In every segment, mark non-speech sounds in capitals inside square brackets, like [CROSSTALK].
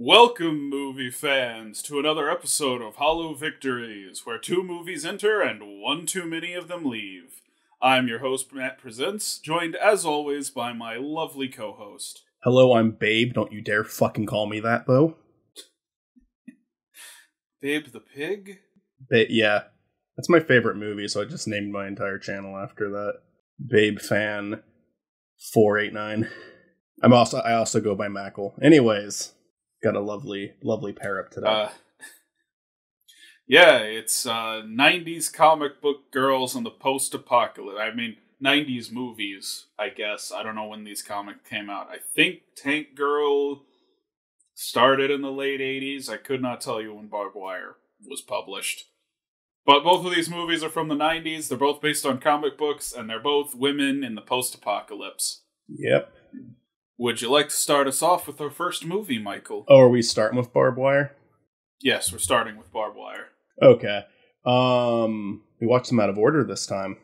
Welcome, movie fans, to another episode of Hollow Victories, where two movies enter and one too many of them leave. I'm your host, Matt Presents, joined as always by my lovely co host. Hello, I'm Babe. Don't you dare fucking call me that, though. [LAUGHS] Babe the Pig? Ba- yeah, that's my favorite movie, so I just named my entire channel after that. Babe fan 489. I'm also I also go by Makal. Anyways, got a lovely lovely pair up today. Uh, [LAUGHS] yeah, it's uh, 90s comic book girls and the post apocalypse. I mean, 90s movies, I guess. I don't know when these comics came out. I think Tank Girl started in the late 80s. I could not tell you when Barb Wire was published. But both of these movies are from the 90s. They're both based on comic books, and they're both women in the post apocalypse. yep. Would you like to start us off with our first movie, Makal? Oh, are we starting with barbed wire? Yes, we're starting with Barb Wire. Okay. Um, we watched them out of order this time.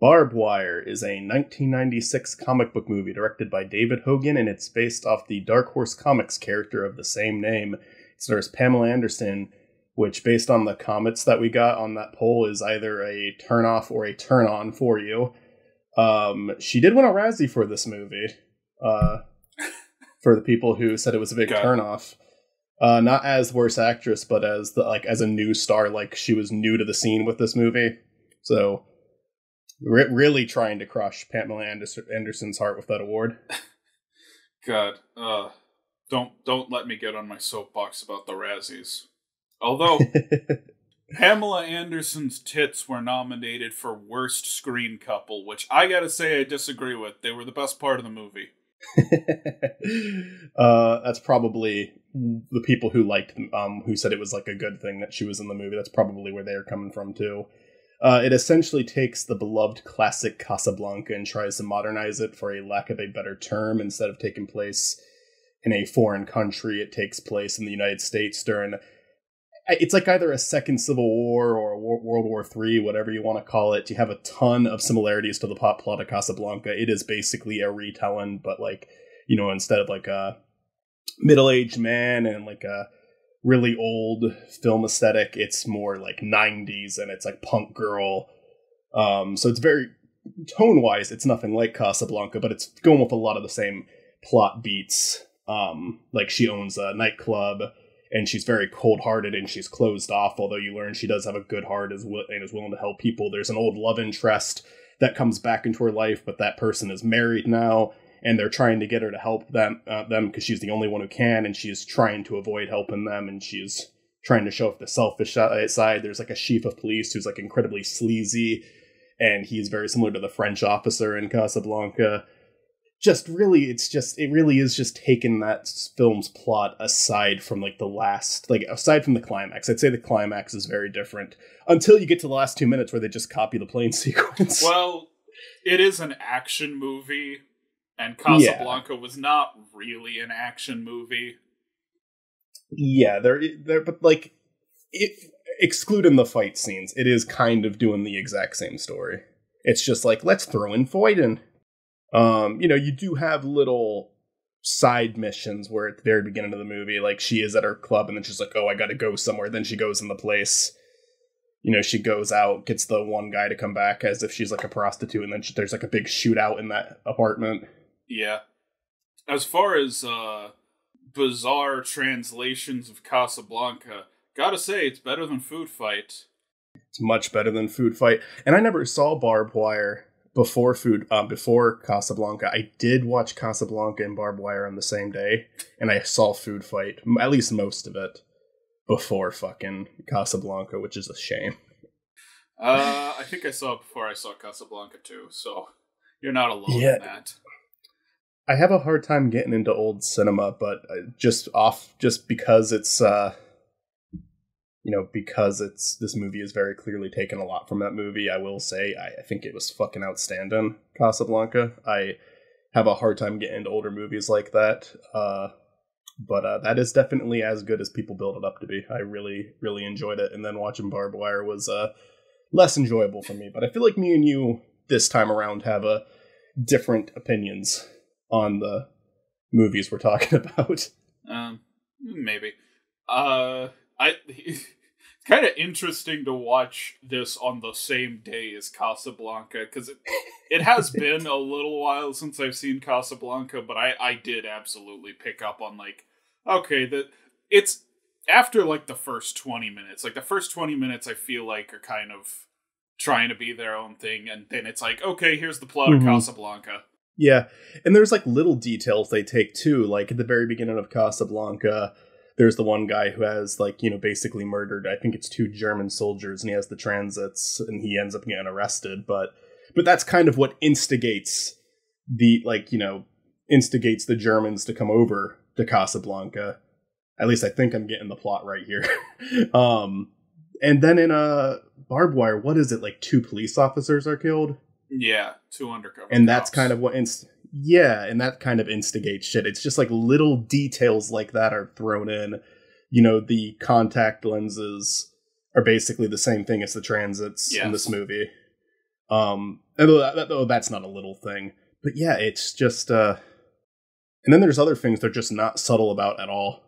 Barb Wire is a 1996 comic book movie directed by David Hogan, and it's based off the Dark Horse Comics character of the same name. It stars Pamela Anderson, which, based on the comments that we got on that poll, is either a turn off or a turn on for you. Um, she did win a Razzie for this movie. Uh, for the people who said it was a big Got it. turn off. Uh, not as worst actress, but as the like as a new star. Like she was new to the scene with this movie, so re- really trying to crush Pamela Anderson- Anderson's heart with that award. [LAUGHS] God, uh, don't don't let me get on my soapbox about the Razzies. Although [LAUGHS] Pamela Anderson's tits were nominated for worst screen couple, which I gotta say I disagree with. They were the best part of the movie. [LAUGHS] uh, that's probably the people who liked, um, who said it was like a good thing that she was in the movie. That's probably where they are coming from too. Uh, it essentially takes the beloved classic Casablanca and tries to modernize it for a lack of a better term. Instead of taking place in a foreign country, it takes place in the United States during. It's like either a second Civil War or a Wo- World War Three, whatever you want to call it. You have a ton of similarities to the pop plot of Casablanca. It is basically a retelling, but like you know, instead of like a middle-aged man and like a really old film aesthetic, it's more like 90s and it's like punk girl. Um, so it's very tone-wise, it's nothing like Casablanca, but it's going with a lot of the same plot beats. Um, like she owns a nightclub and she's very cold-hearted and she's closed off. Although you learn she does have a good heart and is willing to help people. There's an old love interest that comes back into her life, but that person is married now and they're trying to get her to help them uh, them because she's the only one who can and she's trying to avoid helping them and she's trying to show off the selfish side there's like a chief of police who's like incredibly sleazy and he's very similar to the french officer in casablanca just really it's just it really is just taking that film's plot aside from like the last like aside from the climax i'd say the climax is very different until you get to the last two minutes where they just copy the plane [LAUGHS] sequence Well, it is an action movie, and Casablanca was not really an action movie. Yeah, they're they're but like it, excluding the fight scenes, it is kind of doing the exact same story. It's just like let's throw in fighting. Um, you know, you do have little side missions where at the very beginning of the movie, like she is at her club and then she's like, "Oh, I got to go somewhere." Then she goes in the place. You know, she goes out, gets the one guy to come back as if she's like a prostitute, and then she, there's like a big shootout in that apartment. Yeah. As far as uh, bizarre translations of Casablanca, gotta say it's better than Food Fight. It's much better than Food Fight. And I never saw Barb Wire before Food um, before Casablanca. I did watch Casablanca and Barb Wire on the same day, and I saw Food Fight, at least most of it, before fucking Casablanca, which is a shame. Uh, I think I saw it before I saw Casablanca too, so you're not alone Yeah. in that. I have a hard time getting into old cinema, but uh, just off just because it's uh you know because it's this movie is very clearly taken a lot from that movie. I will say I, I think it was fucking outstanding. Casablanca. I have a hard time getting into older movies like that. Uh, but uh, that is definitely as good as people build it up to be. I really really enjoyed it, and then watching Barb Wire was uh less enjoyable for me. But I feel like me and you this time around have a different opinions on the movies we're talking [LAUGHS] about. Um, Maybe. Uh, I. [LAUGHS] kind of interesting to watch this on the same day as Casablanca because it it has [LAUGHS] been a little while since I've seen Casablanca, but I I did absolutely pick up on like okay that it's after like the first 20 minutes like the first 20 minutes i feel like are kind of trying to be their own thing and then it's like okay here's the plot Mhm. of casablanca Yeah, and there's like little details they take too. Like at the very beginning of Casablanca, there's the one guy who has like you know basically murdered. I think it's two German soldiers, and he has the transits, and he ends up getting arrested. But but that's kind of what instigates the like you know instigates the Germans to come over to Casablanca. At least I think I'm getting the plot right here. [LAUGHS] um, and then in a barbed wire, what is it like? Two police officers are killed yeah two undercover and that's kind of what inst- yeah and that kind of instigates shit. It's just like little details like that are thrown in. You know the contact lenses are basically the same thing as the transits in this movie. Um though that's not a little thing. But yeah it's just uh and then there's other things they're just not subtle about at all.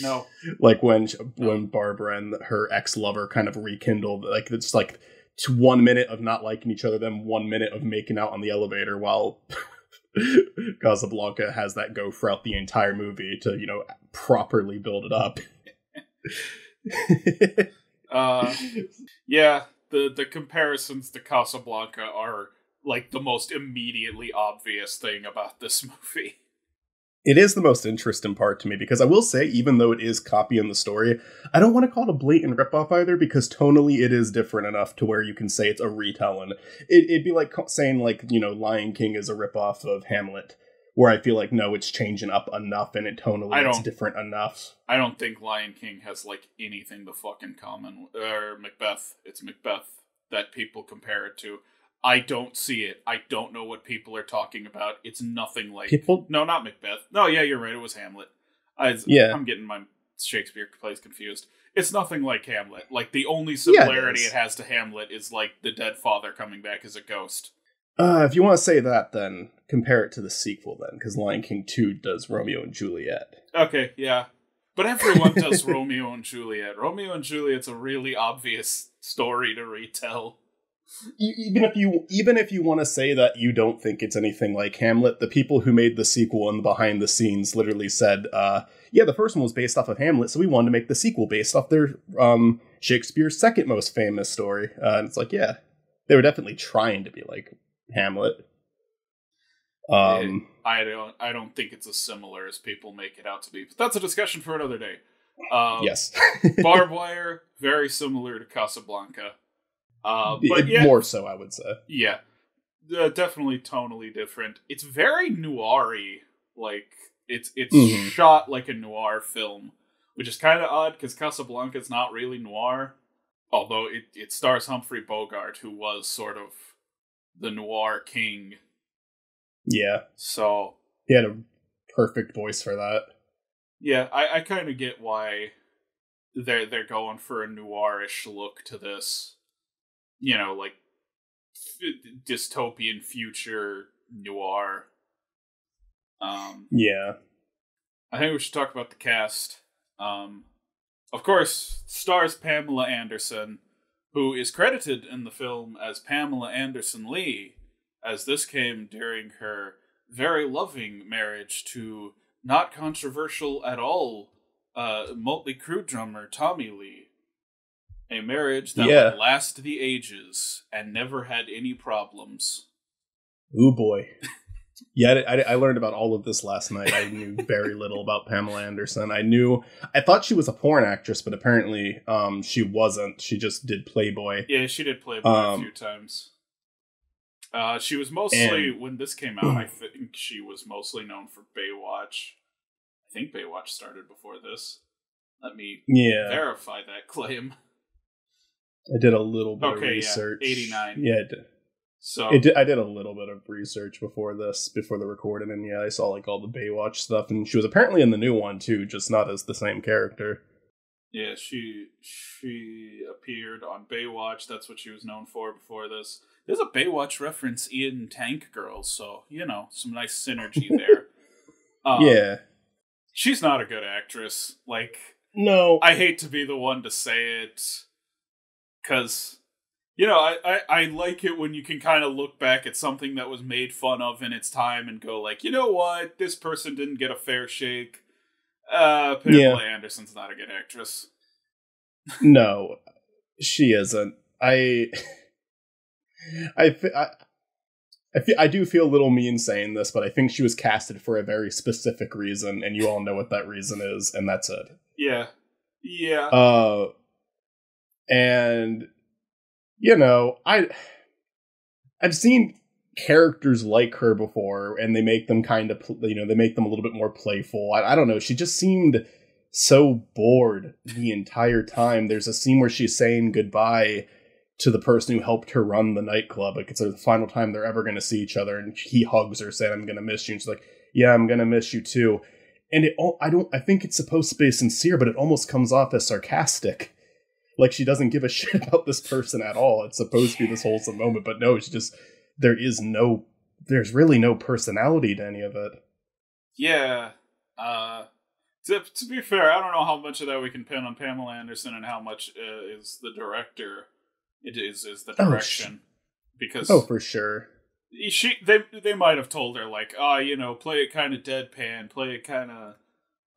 No. [LAUGHS] Like when when Barbara and her ex lover kind of rekindled, like it's like one minute of not liking each other, then one minute of making out on the elevator, while [LAUGHS] [LAUGHS] Casablanca has that go throughout the entire movie to you know properly build it up. [LAUGHS] uh yeah the the comparisons to casablanca are like the most immediately obvious thing about this [LAUGHS] movie It is the most interesting part to me because I will say, even though it is copying the story, I don't want to call it a blatant ripoff either because tonally it is different enough to where you can say it's a retelling. It, it'd be like saying, like, you know, Lion King is a ripoff of Hamlet, where I feel like, no, it's changing up enough and it tonally it's different enough. I don't think Lion King has like anything to fucking common or Macbeth. It's Macbeth that people compare it to. I don't see it. I don't know what people are talking about. It's nothing like People, No, not Macbeth. No, yeah, you're right. It was Hamlet. I, Yeah. I'm getting my Shakespeare plays confused. It's nothing like Hamlet. Like the only Yeah, it similarity it has to Hamlet is like the dead father coming back as a ghost. uh, if you want to say that, then compare it to the sequel, then, because Lion King 2 does Romeo and Juliet. Okay, yeah. But everyone does [LAUGHS] Romeo and Juliet. Romeo and Juliet's a really obvious story to retell. Even if you even if you want to say that you don't think it's anything like Hamlet, the people who made the sequel and the behind the scenes literally said, uh, "Yeah, the first one was based off of Hamlet, so we wanted to make the sequel based off their um, Shakespeare's second most famous story." Uh, and it's like, yeah, they were definitely trying to be like Hamlet. Um, I don't I don't think it's as similar as people make it out to be. But that's a discussion for another day. Um, yes, [LAUGHS] Barb Wire, very similar to Casablanca. Uh, but yeah, more so, I would say. yeah, uh, definitely tonally different. It's very noiry. Like it's it's Mhm. shot like a noir film, which is kind of odd because Casablanca is not really noir. Although it it stars Humphrey Bogart, who was sort of the noir king. Yeah, So he had a perfect voice for that. yeah, I, I kind of get why they're they're going for a noirish look to this. You know, like f- dystopian future noir. Um, Yeah, I think we should talk about the cast. Um, of course, stars Pamela Anderson, who is credited in the film as Pamela Anderson Lee, as this came during her very loving marriage to not controversial at all uh, Motley Crue drummer Tommy Lee. A marriage that Yeah. would last the ages and never had any problems. Ooh boy. [LAUGHS] Yeah, I, I learned about all of this last night. I knew very little about Pamela Anderson. I knew I thought she was a porn actress, but apparently um, she wasn't. She just did Playboy. Yeah, she did Playboy Um, a few times. Uh, she was mostly and- when this came out. I [CLEARS THROAT] think she was mostly known for Baywatch. I think Baywatch started before this. Let me Yeah, verify that claim. I did a little bit Okay, of yeah, research. 89. Yeah, it did. So It did, I did a little bit of research before this, before the recording, and yeah, I saw like all the Baywatch stuff, and she was apparently in the new one too, just not as the same character. yeah, she she appeared on Baywatch. That's what she was known for before this. There's a Baywatch reference in Tank Girls, so you know some nice synergy [LAUGHS] there. Um, yeah, she's not a good actress. Like, No, I hate to be the one to say it, because you know I, I I like it when you can kind of look back at something that was made fun of in its time and go like, you know what, this person didn't get a fair shake. Uh, Pamela Yeah. Anderson's not a good actress. [LAUGHS] no, she isn't. I, I, I, I, fe- I do feel a little mean saying this, but I think she was casted for a very specific reason, and you all know what that reason is, and that's it. Yeah, yeah, Uh, and you know, I, I've seen characters like her before, and they make them kind of, you know, they make them a little bit more playful. I, I don't know. She just seemed so bored the entire time. There's a scene where she's saying goodbye to the person who helped her run the nightclub. Like it's the final time they're ever going to see each other, and he hugs her, saying, "I'm going to miss you." And she's like, "Yeah, I'm going to miss you too." And it, all I don't, I think it's supposed to be sincere, but it almost comes off as sarcastic. Like she doesn't give a [LAUGHS] shit about this person at all. It's supposed to be this wholesome moment, but no, she just there is no, there's really no personality to any of it. yeah. Uh, to to be fair, I don't know how much of that we can pin on Pamela Anderson and how much uh, is the director. It is is the Oh, sh- direction because Oh, for sure. she they they might have told her like oh you know play it kind of deadpan play it kind of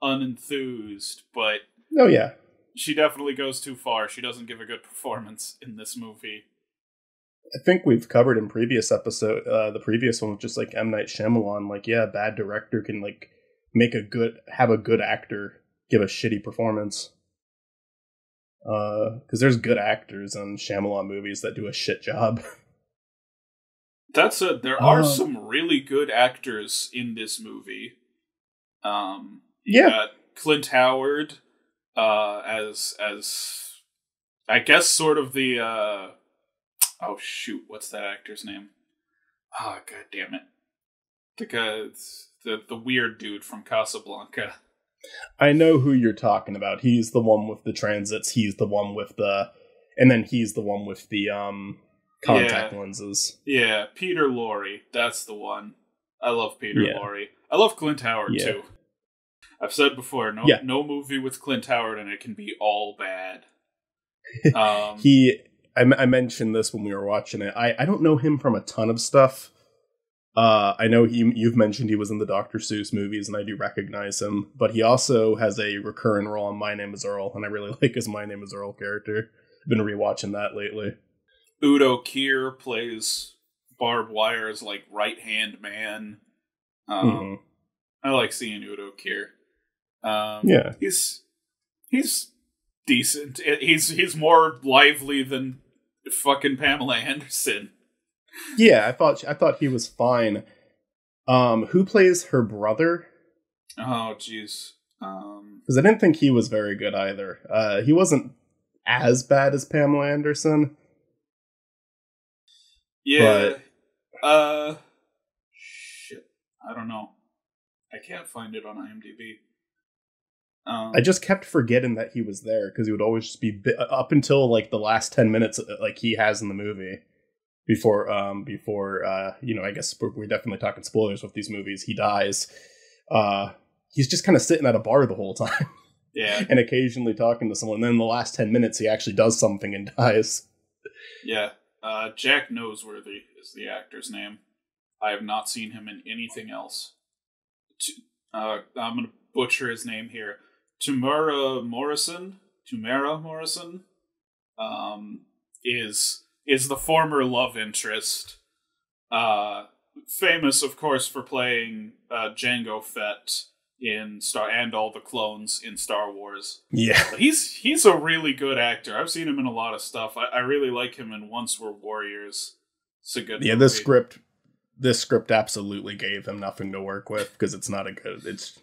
unenthused but Oh yeah, she definitely goes too far she doesn't give a good performance in this movie I think we've covered in previous episode, uh, the previous one, with just like M Night Shyamalan. Like, yeah, a bad director can like make a good, have a good actor give a shitty performance. Because there's good actors in Shyamalan movies that do a shit job. [LAUGHS] that's a there are Uh, some really good actors in this movie um Yeah. clint howard uh as as i guess sort of the uh oh shoot what's that actor's name oh god damn it the guy the the weird dude from casablanca I know who you're talking about. He's the one with the transits. He's the one with the, and then he's the one with the um contact Yeah. lenses. yeah peter Lorre. that's the one i love peter Yeah. Lorre. i love clint howard Yeah. too i've said before no Yeah. no movie with clint howard and it can be all bad [LAUGHS] um he I, I mentioned this when we were watching it i i don't know him from a ton of stuff uh i know he, you've mentioned he was in the dr seuss movies and i do recognize him but he also has a recurring role on my name is earl and i really [LAUGHS] like his my name is earl character i've been rewatching that lately Udo Kier plays Barb Wire's like right hand man. Um, Mhm. I like seeing Udo Kier. Um, Yeah. he's he's decent. He's he's more lively than fucking Pamela Anderson. yeah i thought i thought he was fine um who plays her brother Oh jeez. Um, because I didn't think he was very good either. Uh, he wasn't as bad as Pamela Anderson. yeah. Uh, shit. I don't know. I can't find it on IMDb. Um, I just kept forgetting that he was there because he would always just be bi- up until like the last ten minutes, uh, like he has in the movie. Before, um, before, uh, you know, I guess we're, we're definitely talking spoilers with these movies. He dies. Uh, he's just kind of sitting at a bar the whole time yeah. [LAUGHS] and occasionally talking to someone. And then in the last ten minutes, he actually does something and dies. Yeah, uh, Jack Noseworthy is the actor's name. I have not seen him in anything else. Uh, I'm gonna butcher his name here. Temuera Morrison, Temuera Morrison, um, is is the former love interest. Uh, famous, of course, for playing uh, Jango Fett in Star and all the clones in Star Wars. Yeah, But he's he's a really good actor. I've seen him in a lot of stuff. I, I really like him in Once Were Warriors. It's a good. yeah. movie. This script, this script absolutely gave him nothing to work with because it's not a good. It's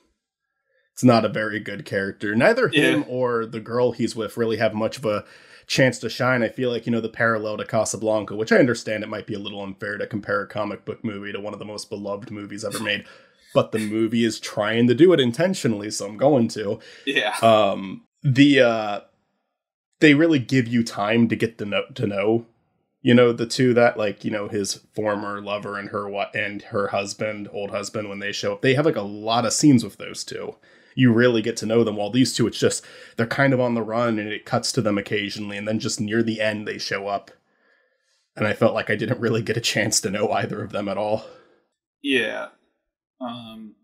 it's not a very good character. Neither him Yeah. or the girl he's with really have much of a chance to shine. I feel like you know the parallel to Casablanca, which I understand it might be a little unfair to compare a comic book movie to one of the most beloved movies ever made, but the movie is trying to do it intentionally, so I'm going to. Yeah, um the uh they really give you time to get to know to know you know the two that like you know his former lover and her what and her husband old husband when they show up they have like a lot of scenes with those two you really get to know them. While these two, it's just they're kind of on the run, and it cuts to them occasionally, and then just near the end they show up. And I felt like I didn't really get a chance to know either of them at all. Yeah. Um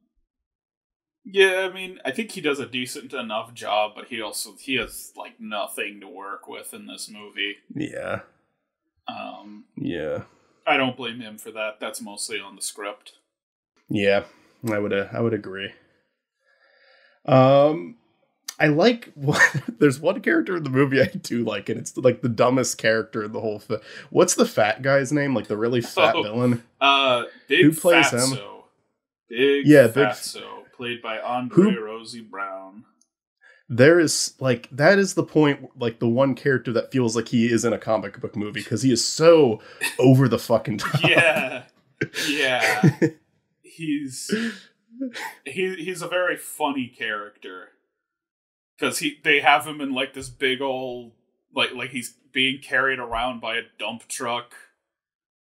Yeah, I mean, I think he does a decent enough job, but he also he has like nothing to work with in this movie. Yeah. Um Yeah. I don't blame him for that. That's mostly on the script. Yeah. I would uh, I would agree. Um I like [LAUGHS] there's one character in the movie I do like, and it's like the dumbest character in the whole film. What's the fat guy's name? Like the really fat Oh, villain? Uh Big Who plays him? Fatso. Big Yeah, Big- Fatso, played by Andre Who- Rosey Brown. There is like that is the point, like the one character that feels like he is in a comic book movie because he is so [LAUGHS] over the fucking top. Yeah. [LAUGHS] Yeah. he's he he's a very funny character because he they have him in like this big old like like he's being carried around by a dump truck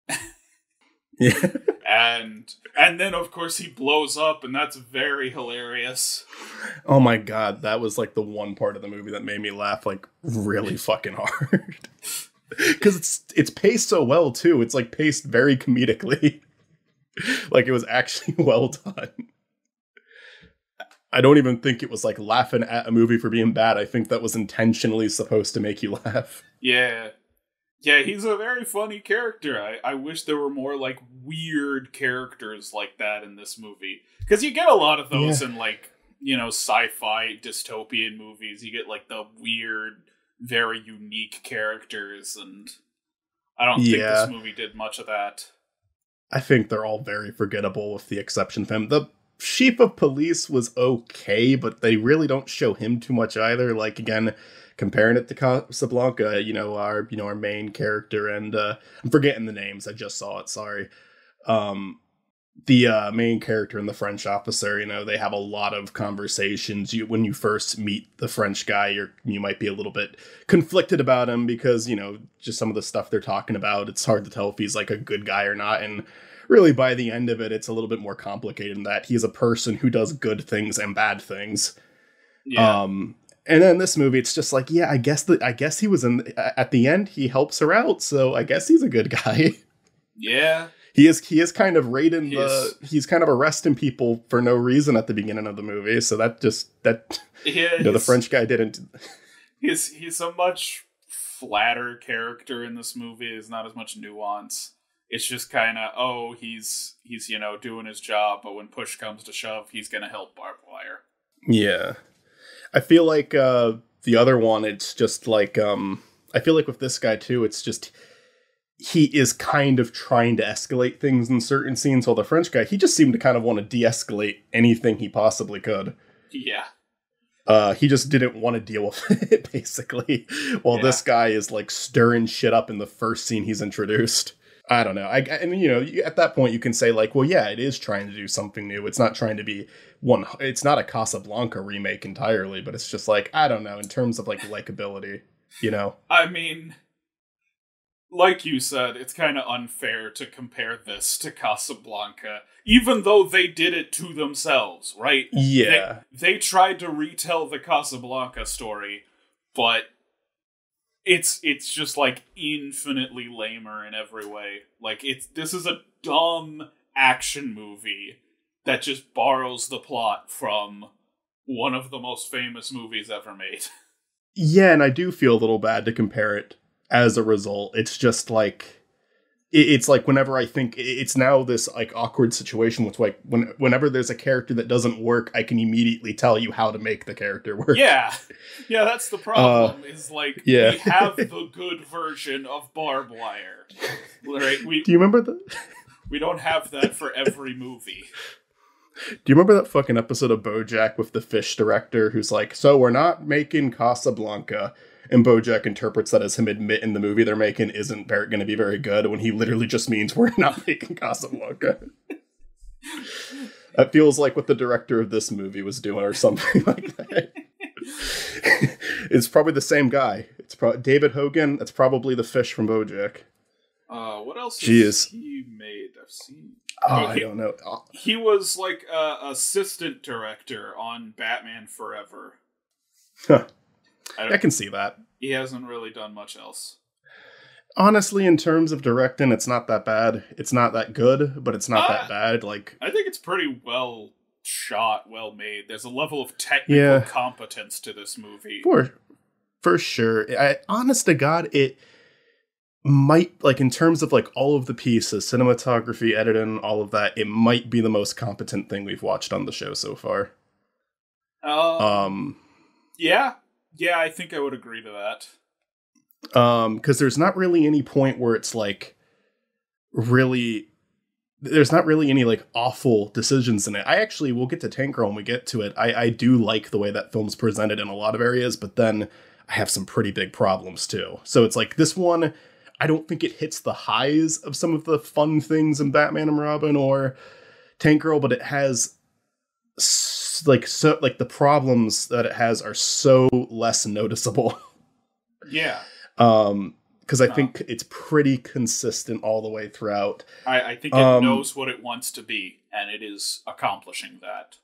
[LAUGHS] yeah. and and then of course he blows up and that's very hilarious Oh my god, that was like the one part of the movie that made me laugh like really [LAUGHS] fucking hard. [LAUGHS] Cuz it's it's paced so well too. It's like paced very comedically. like it was actually well done. I don't even think it was like laughing at a movie for being bad. I think that was intentionally supposed to make you laugh. yeah. Yeah he's a very funny character. I i wish there were more like weird characters like that in this movie. Because you get a lot of those in like you know sci-fi dystopian movies. You get like the weird very unique characters and i don't think this movie did much of that. I think they're all very forgettable with the exception of him. The chief of police was okay, but they really don't show him too much either. Like again, comparing it to Casablanca, you know, our you know, our main character and uh I'm forgetting the names, I just saw it, sorry. Um the uh, main character and the French officer, you know, they have a lot of conversations. You when you first meet the French guy, you're you might be a little bit conflicted about him because you know just some of the stuff they're talking about. It's hard to tell if he's like a good guy or not, and really by the end of it, it's a little bit more complicated in that he's a person who does good things and bad things. yeah Um, and then this movie, it's just like, yeah, I guess that I guess he was in at the end. He helps her out, so I guess he's a good [LAUGHS] guy. yeah he is he is kind of raiding He the is. he's kind of arresting people for no reason at the beginning of the movie. So that just that [LAUGHS] yeah you know the French guy didn't. [LAUGHS] he's he's a much flatter character in this movie. There's not as much nuance. It's just kind of oh he's he's you know doing his job, but when push comes to shove, he's gonna help barbed wire. Yeah. I feel like uh the other one it's just like um I feel like with this guy too it's just he is kind of trying to escalate things in certain scenes while the French guy he just seemed to kind of want to de-escalate anything he possibly could. Yeah, Uh he just didn't want to deal with [LAUGHS] it basically. While Yeah. this guy is like stirring shit up in the first scene he's introduced. I don't know. I and you know, you- at that point you can say like, well, yeah, it is trying to do something new. It's not trying to be one. It's not a Casablanca remake entirely, but it's just like I don't know in terms of like likability. You know? I mean, like you said, it's kind of unfair to compare this to Casablanca, even though they did it to themselves, right? Yeah. They, they tried to retell the Casablanca story, but it's it's just like infinitely lamer in every way. Like it's this is a dumb action movie that just borrows the plot from one of the most famous movies ever made. [LAUGHS] Yeah, and I do feel a little bad to compare it as a result. It's just like it's like whenever I think it's now this like awkward situation with like when whenever there's a character that doesn't work, I can immediately tell you how to make the character work. Yeah, yeah, that's the problem. is like Uh, yeah. we have the [LAUGHS] good version of barbed wire, right? We Do you remember the [LAUGHS] we don't have that for every movie. Do you remember that fucking episode of BoJack with the fish director who's like, "So we're not making Casablanca," and BoJack interprets that as him admitting the movie they're making isn't going to be very good, when he literally just means we're [LAUGHS] not making Casablanca. that feels like what the director of this movie was doing, or something [LAUGHS] like that. [LAUGHS] it's probably the same guy. It's pro- David Hogan. That's probably the fish from BoJack. Uh, what else Jeez. he made? I've seen. Oh, Well, I he- don't know. Oh, He was like a assistant director on Batman Forever. Huh. I I can see that. he hasn't really done much else. Honestly, in terms of directing, it's not that bad. It's not that good, but it's not Ah. that bad. Like, I think it's pretty well shot, well made. There's a level of technical Yeah. competence to this movie. for for sure. I, honest to God, it might like in terms of like all of the pieces, cinematography, editing, all of that. It might be the most competent thing we've watched on the show so far. Um, Um, yeah, yeah, I think I would agree to that. um because there's not really any point where it's like really there's not really any like awful decisions in it. I actually we'll get to tank girl when we get to it. I i do like the way that film's presented in a lot of areas but then i have some pretty big problems too. So it's like this one i don't think it hits the highs of some of the fun things in batman and robin or tank girl but it has like so like the problems that it has are so less noticeable. [LAUGHS] Yeah, um because i No. think it's pretty consistent all the way throughout. I, I think it Um, knows what it wants to be, and it is accomplishing that.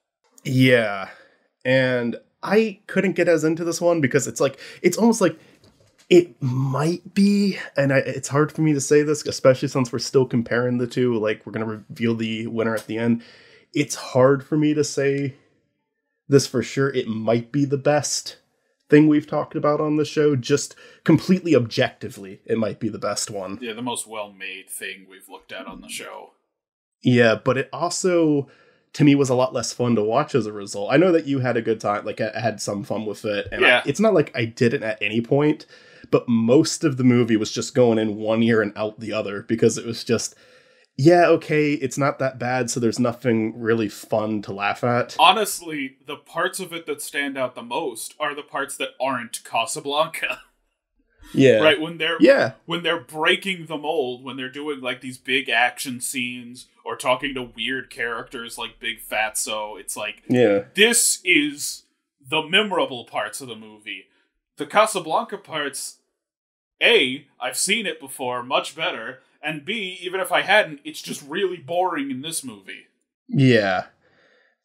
yeah. And i couldn't get as into this one because it's like it's almost like it might be and I, it's hard for me to say this especially since we're still comparing the two like we're gonna reveal the winner at the end it's hard for me to say this for sure it might be the best thing we've talked about on the show just completely objectively it might be the best one Yeah, the most well-made thing we've looked at on the show. Yeah, but it also to me was a lot less fun to watch as a result. I know that you had a good time, like I had some fun with it, and I- Yeah. it's not like I didn't at any point, but most of the movie was just going in one ear and out the other because it was just, yeah, okay, it's not that bad, so there's nothing really fun to laugh at. Honestly, the parts of it that stand out the most are the parts that aren't Casablanca. [LAUGHS] Yeah, Right when they're Yeah, when they're breaking the mold, when they're doing like these big action scenes or talking to weird characters like Big Fatso, it's like yeah, this is the memorable parts of the movie. The Casablanca parts, A, I've seen it before, much better, and B, even if I hadn't, it's just really boring in this movie. yeah.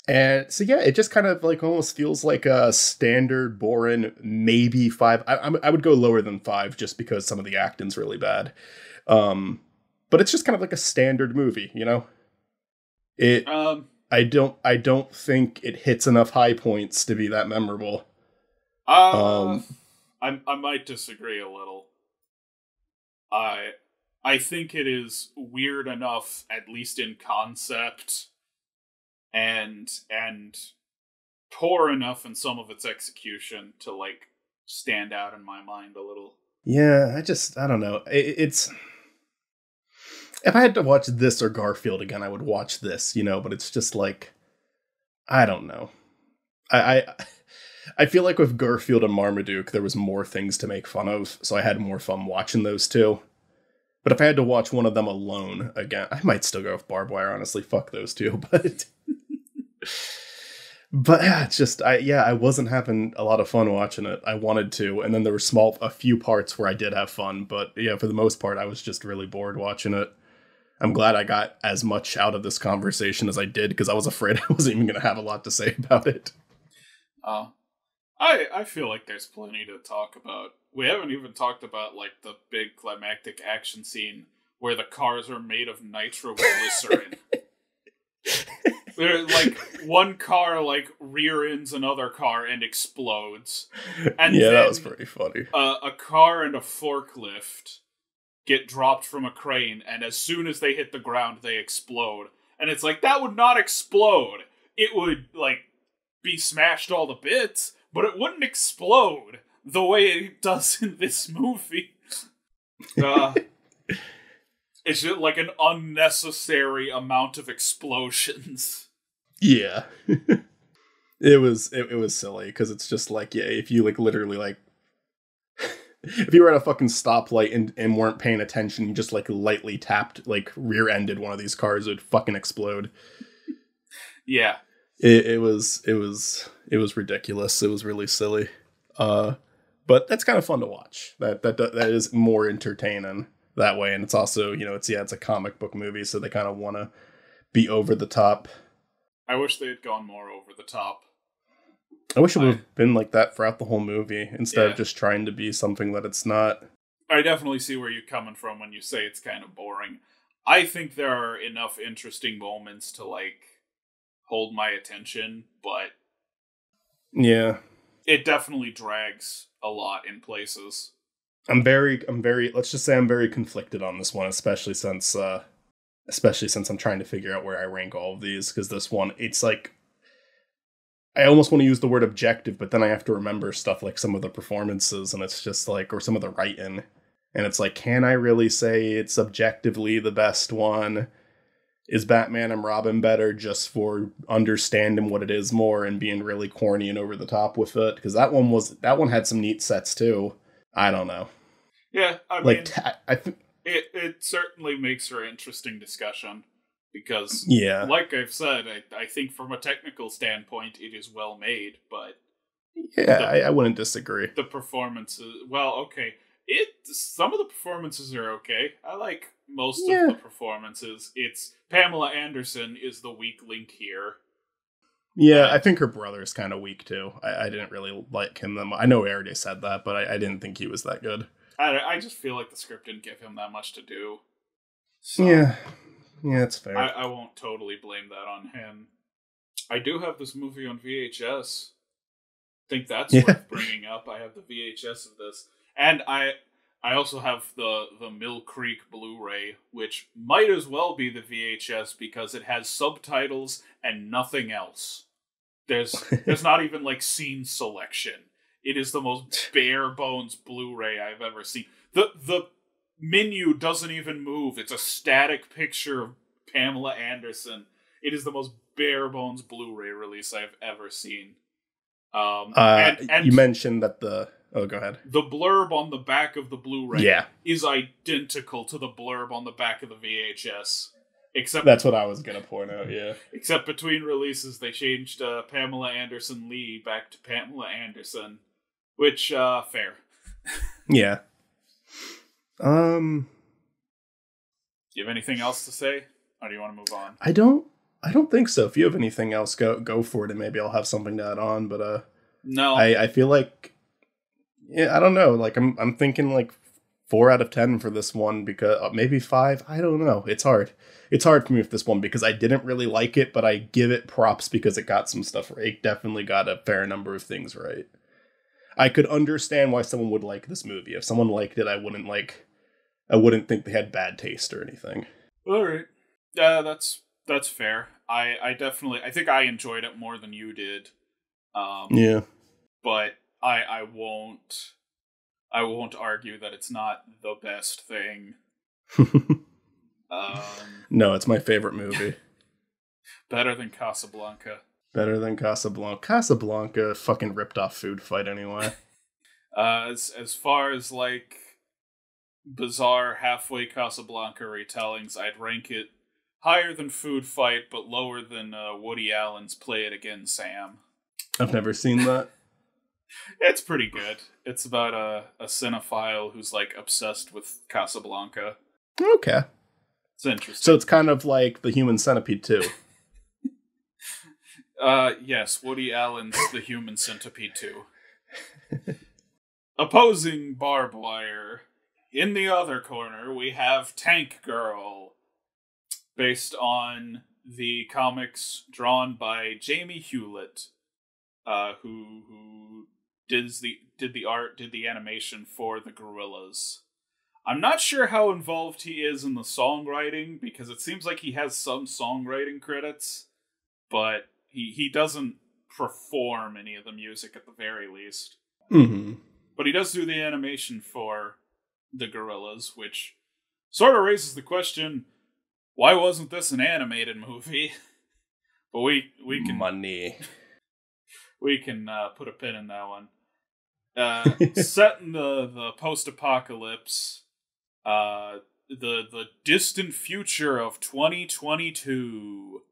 And so yeah, it just kind of like almost feels like a standard boring maybe five. I, I'm- I would go lower than five just because some of the acting's really bad. Um, but it's just kind of like a standard movie, you know. It Um, I don't I don't think it hits enough high points to be that memorable. uh, Um, I I might disagree a little. I I think it is weird enough, at least in concept, and and poor enough in some of its execution to like stand out in my mind a little. Yeah, I just I don't know. It, it's if I had to watch this or Garfield again, I would watch this, you know. But it's just like I don't know. I I, I feel like with Garfield and Marmaduke, there was more things to make fun of, so I had more fun watching those two. But if I had to watch one of them alone again, I might still go with Barb Wire. Honestly, fuck those two. [LAUGHS] But but yeah, it's just I yeah, I wasn't having a lot of fun watching it. I wanted to, and then there were small a few parts where I did have fun, but yeah, for the most part, I was just really bored watching it. I'm glad I got as much out of this conversation as I did because I was afraid [LAUGHS] I wasn't even going to have a lot to say about it. Uh, I I feel like there's plenty to talk about. We haven't even talked about like the big climactic action scene where the cars are made of nitroglycerin. They're [LAUGHS] like one car like rear ends another car and explodes. And yeah, that was pretty funny. a, a car and a forklift get dropped from a crane, and as soon as they hit the ground, they explode. And it's like that would not explode. It would like be smashed all to bits, but it wouldn't explode the way it does in this movie. Uh, [LAUGHS] it's just like an unnecessary amount of explosions. Yeah. [LAUGHS] it was it, it was silly because it's just like yeah, if you like literally like [LAUGHS] if you were at a fucking stoplight and, and weren't paying attention, you just like lightly tapped like rear ended one of these cars, it would fucking explode. Yeah. It, it was it was it was ridiculous. It was really silly. Uh but that's kind of fun to watch. That that that is more entertaining that way and it's also, you know, it's yeah, it's a comic book movie so they kind of want to be over the top. I wish they had gone more over the top. I wish it would have been like that throughout the whole movie instead Yeah. of just trying to be something that it's not. I definitely see where you're coming from when you say it's kind of boring. I think there are enough interesting moments to like hold my attention, but Yeah. it definitely drags a lot in places. I'm very I'm very let's just say I'm very conflicted on this one, especially since uh especially since I'm trying to figure out where I rank all of these because this one it's like I almost want to use the word objective, but then I have to remember stuff like some of the performances and it's just like or some of the writing. And it's like, can I really say it's objectively the best one? Is Batman and Robin better just for understanding what it is more and being really corny and over the top with it? Because that one was that one had some neat sets too. I don't know. Yeah, I like mean, ta- I think it it certainly makes for an interesting discussion because, yeah like I've said, I, I think from a technical standpoint, it is well made, but yeah I, I wouldn't disagree. the performances, well, okay, it some of the performances are okay. I like most Yeah. of the performances. It's Pamela Anderson is the weak link here. Yeah, I think her brother is kind of weak too. I, I didn't really like him. That mu- I know I already said that, but I, I didn't think he was that good. I, I just feel like the script didn't give him that much to do. So Yeah, yeah, it's fair. I, I won't totally blame that on him. I do have this movie on VHS. think that's Yeah. worth bringing up. I have the VHS of this, and I I also have the the Mill Creek Blu-ray, which might as well be the VHS because it has subtitles and nothing else. There's [LAUGHS] there's not even like scene selection. It is the most [LAUGHS] bare bones Blu-ray I've ever seen. the The menu doesn't even move. It's a static picture of Pamela Anderson. It is the most bare bones Blu-ray release I've ever seen. Um, uh, and, and you mentioned that the oh, go ahead. the blurb on the back of the Blu-ray Yeah, is identical to the blurb on the back of the VHS, except that's what I was gonna point out. Yeah, except between releases they changed uh, Pamela Anderson Lee back to Pamela Anderson, which uh, fair. yeah. Um, Do you have anything else to say, or do you want to move on? I don't. I don't think so. If you have anything else, go go for it, and maybe I'll have something to add on. But uh, No, I I feel like yeah, I don't know. Like I'm I'm thinking like four out of ten for this one because uh, maybe five. I don't know. It's hard. It's hard for me with this one because I didn't really like it, but I give it props because it got some stuff right. It definitely got a fair number of things right. I could understand why someone would like this movie. If someone liked it, I wouldn't like. I wouldn't think they had bad taste or anything. all right. Yeah, that's that's fair. I I definitely I think I enjoyed it more than you did. Um, Yeah. but I I won't I won't argue that it's not the best thing. [LAUGHS] Um, no, it's my favorite movie. [LAUGHS] better than Casablanca. Better than Casablanca. Casablanca fucking ripped off Food Fight anyway. [LAUGHS] Uh, as as far as like bizarre halfway Casablanca retellings, I'd rank it higher than Food Fight, but lower than uh, Woody Allen's Play It Again, Sam. I've never seen that. It's pretty good. It's about a, a cinephile who's like obsessed with Casablanca. Okay. It's interesting. So it's kind of like the human centipede too. [LAUGHS] Uh, yes, Woody Allen's The Human Centipede 2. Opposing Barb Wire. In the other corner, we have Tank Girl, based on the comics drawn by Jamie Hewlett, uh, who who did the did the art, did the animation for the Gorillaz. I'm not sure how involved he is in the songwriting because it seems like he has some songwriting credits, but he he doesn't perform any of the music at the very least. Mm-hmm. But he does do the animation for the Gorillaz, which sort of raises the question: Why wasn't this an animated movie? [LAUGHS] but we we can Money. [LAUGHS] we can uh, put a pin in that one. Uh, set in the the post apocalypse, uh, the the distant future of 2022.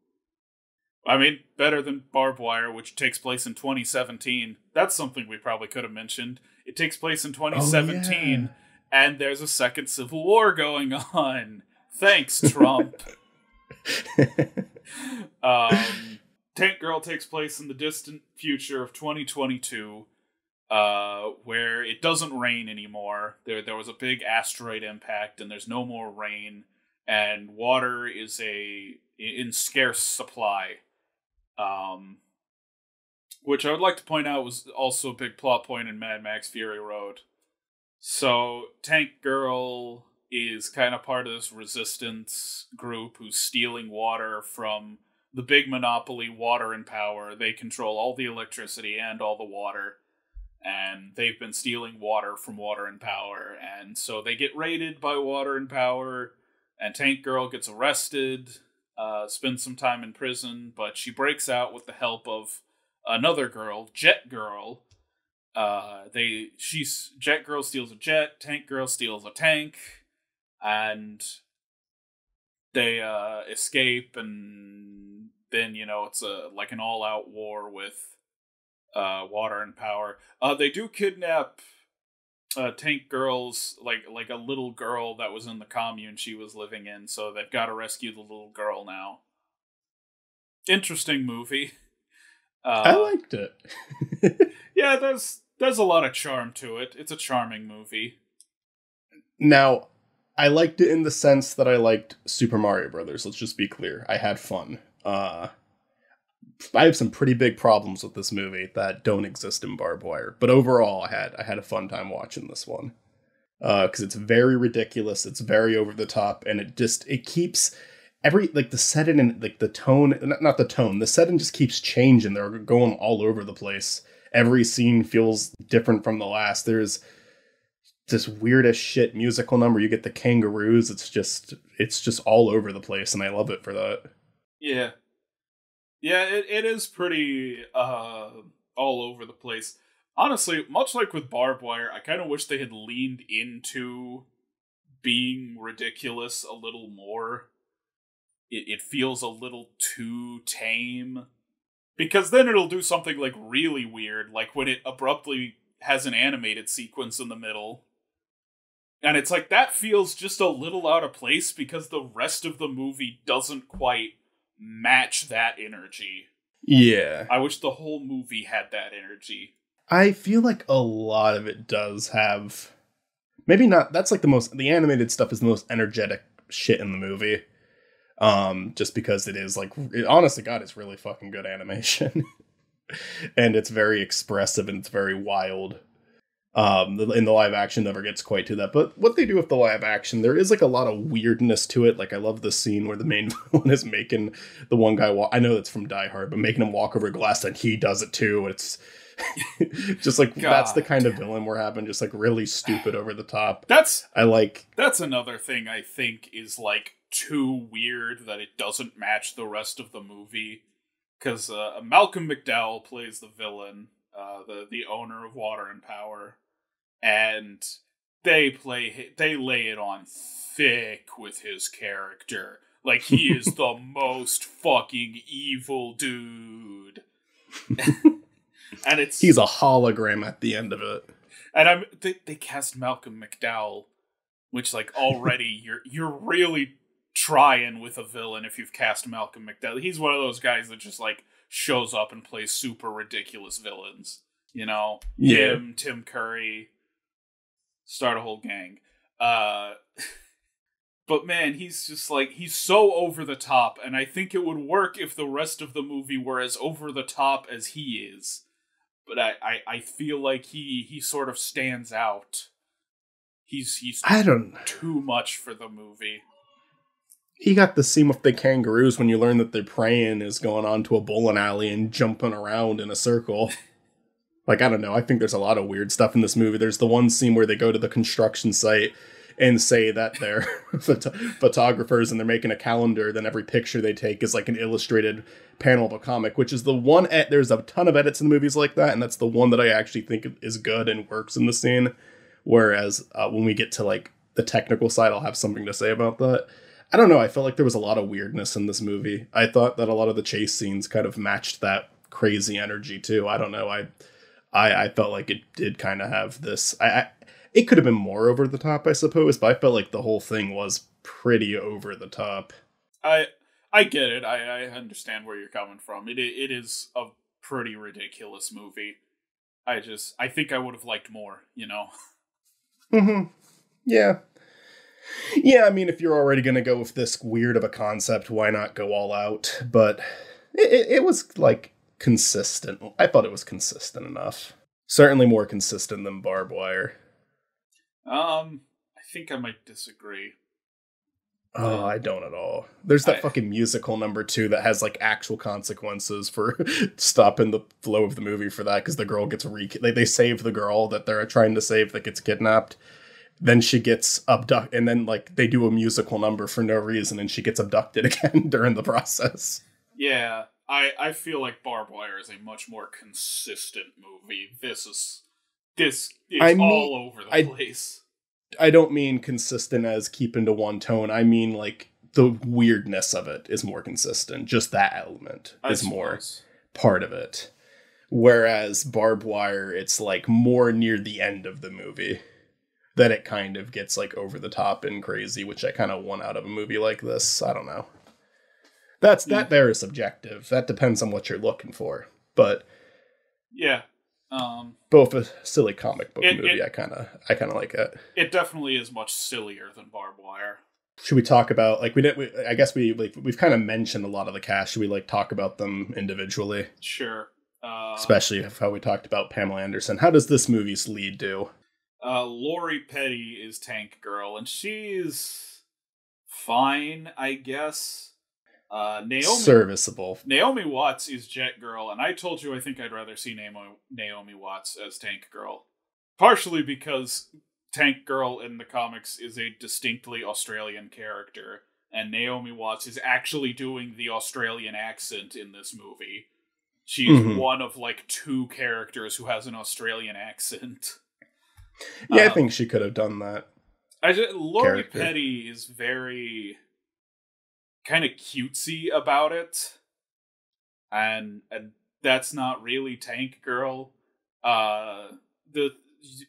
I mean, better than Barb Wire, which takes place in 2017. That's something we probably could have mentioned. It takes place in 2017, and there's a second civil war going [LAUGHS] on. Thanks, Trump. [LAUGHS] um, Tank Girl takes place in the distant future of 2022, uh, where it doesn't rain anymore. There, there was a big asteroid impact, and there's no more rain, and water is a in scarce supply. Um, which I would like to point out was also a big plot point in Mad Max Fury Road. So Tank Girl is kind of part of this resistance group who's stealing water from the big monopoly water and power they control all the electricity and all the water and they've been stealing water from water and power and so they get raided by water and power and tank girl gets arrested uh, spends some time in prison but she breaks out with the help of another girl jet girl. Uh, they she's jet girl steals a jet tank girl steals a tank and they uh, escape, and then you know it's a like an all out war with uh, water and power. Uh, they do kidnap uh, Tank Girl's like like a little girl that was in the commune she was living in, so they've got to rescue the little girl now. Interesting movie. Uh, I liked it. [LAUGHS] yeah, there's there's a lot of charm to it. It's a charming movie. Now, I liked it in the sense that I liked Super Mario Brothers. Let's just be clear. I had fun. Uh, I have some pretty big problems with this movie that don't exist in Barb Wire, but overall, I had I had a fun time watching this one because uh, it's very ridiculous. It's very over the top, and it just it keeps every like the setting and like the tone not, not the tone the setting just keeps changing they're going all over the place every scene feels different from the last there's this weirdest shit musical number. You get the kangaroos. It's just it's just all over the place, and I love it for that. Yeah, yeah, it, it is pretty uh all over the place. Honestly, much like with Barb Wire, I kind of wish they had leaned into being ridiculous a little more. It it feels a little too tame. Because then it'll do something like really weird, like when it abruptly has an animated sequence in the middle and it's like that feels just a little out of place because the rest of the movie doesn't quite match that energy. Yeah. I wish the whole movie had that energy. I feel like a lot of it does have maybe not that's like the most the animated stuff is the most energetic shit in the movie. Um just because it is like it, honest to god it's really fucking good [LAUGHS] animation. and it's very expressive and it's very wild um in the live action never gets quite to that but what they do with the live action there is like a lot of weirdness to it. Like i love the scene where the main [LAUGHS] villain is making the one guy walk i know it's from die hard but making him walk over glass and he does it too it's [LAUGHS] just like God. that's the kind of villain we're having just like really stupid over the top. That's i like that's another thing i think is like too weird that it doesn't match the rest of the movie because uh, malcolm mcdowell plays the villain uh, the the owner of water and power and they play they lay it on thick with his character. Like he is [LAUGHS] the most fucking evil dude. [LAUGHS] and it's he's a hologram at the end of it. And I'm they, they cast Malcolm McDowell, which like already [LAUGHS] you're you're really trying with a villain if you've cast Malcolm McDowell. He's one of those guys that just like shows up and plays super ridiculous villains. You know, yeah. him, Tim Curry, start a whole gang. Uh, [LAUGHS] but man, he's just like he's so over the top, and I think it would work if the rest of the movie were as over the top as he is. But I, I, I feel like he he sort of stands out. He's he's I don't too much for the movie. He got the scene with the kangaroos when you learn that they're praying is going on to a bowling alley and jumping around in a circle. [LAUGHS] Like I don't know, I think there's a lot of weird stuff in this movie. There's the one scene where they go to the construction site and say that they're [LAUGHS] photographers and they're making a calendar. Then every picture they take is like an illustrated panel of a comic, which is the one. Et- there's a ton of edits in the movies like that, and that's the one that I actually think is good and works in the scene. Whereas uh, when we get to like the technical side, I'll have something to say about that. I don't know. I felt like there was a lot of weirdness in this movie. I thought that a lot of the chase scenes kind of matched that crazy energy too. I don't know. I I, I felt like it did kind of have this. I, I it could have been more over the top, I suppose, but I felt like the whole thing was pretty over the top. I I get it. I, I understand where you're coming from. It it is a pretty ridiculous movie. I just I think I would have liked more. You know. [LAUGHS] Mm-hmm. Yeah. Yeah, I mean, if you're already going to go with this weird of a concept, why not go all out? But it, it, it was like consistent. I thought it was consistent enough. Certainly more consistent than Barb Wire. Um, I think I might disagree. Oh, I don't at all. There's that I- fucking musical number two that has like actual consequences for [LAUGHS] stopping the flow of the movie for that because the girl gets re they, they save the girl that they're trying to save that gets kidnapped. Then she gets abducted, and then like they do a musical number for no reason, and she gets abducted [LAUGHS] again during the process. Yeah, I I feel like Barb Wire is a much more consistent movie. This is this is I mean- all over the I- place. I don't mean consistent as keeping to one tone. I mean like the weirdness of it is more consistent. Just that element I is more part of it. Whereas Barb Wire, it's like more near the end of the movie that it kind of gets like over the top and crazy, which I kind of want out of a movie like this. I don't know. That's that there is subjective. That depends on what you're looking for. But Yeah. Um, both a silly comic book It- movie, it- I kind of I kind of like it. it definitely is much sillier than Barb Wire. Should we talk about like we did? We, I guess we like we've kind of mentioned a lot of the cast. Should we like talk about them individually, Sure. Uh, especially how we talked about Pamela Anderson? How does this movie's lead do? uh, Lori Petty is Tank Girl, and she's fine, I guess. Uh, Naomi Serviceable. Naomi Watts is Jet Girl, and I told you I think I'd rather see Naomi, Naomi Watts as Tank Girl. Partially because Tank Girl in the comics is a distinctly Australian character, and Naomi Watts is actually doing the Australian accent in this movie. She's Mhm. one of like two characters who has an Australian accent. Yeah, I Um, think she could have done that. I just, Lori character. Petty is very kind of cutesy about it, and and that's not really Tank Girl. Uh, the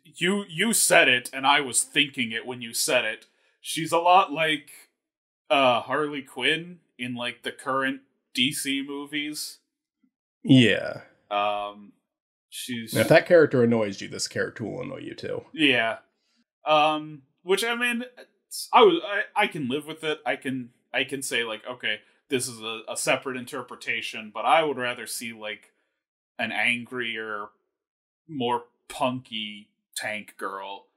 you you said it, and I was thinking it when you said it. She's a lot like uh Harley Quinn in like the current DC movies. Yeah. Um, she's And if that character annoys you, this character will annoy you too. Yeah. Um which I mean I was I, I can live with it. I can I can say like okay, this is a, a separate interpretation, but I would rather see like an angrier, more punky tank girl.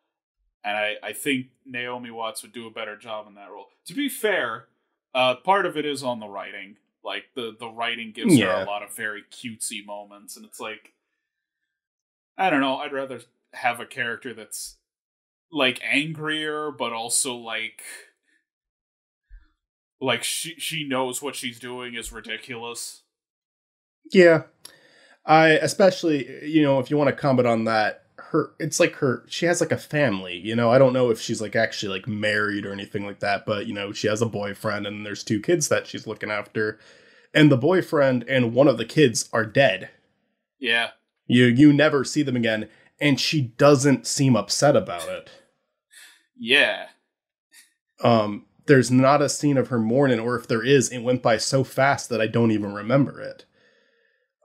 And I, I think Naomi Watts would do a better job in that role. To be fair, uh part of it is on the writing. Like the the writing gives her a lot of very cutesy moments and it's like I don't know, I'd rather have a character that's like angrier but also like like she she knows what she's doing is ridiculous. Yeah. I especially you know, if you want to comment on that, her it's like her she has like a family, you know. I don't know if she's like actually like married or anything like that, but you know, she has a boyfriend and there's two kids that she's looking after. And the boyfriend and one of the kids are dead. Yeah. You you never see them again and she doesn't seem upset about it. [LAUGHS] Yeah. Um there's not a scene of her mourning or if there is it went by so fast that I don't even remember it.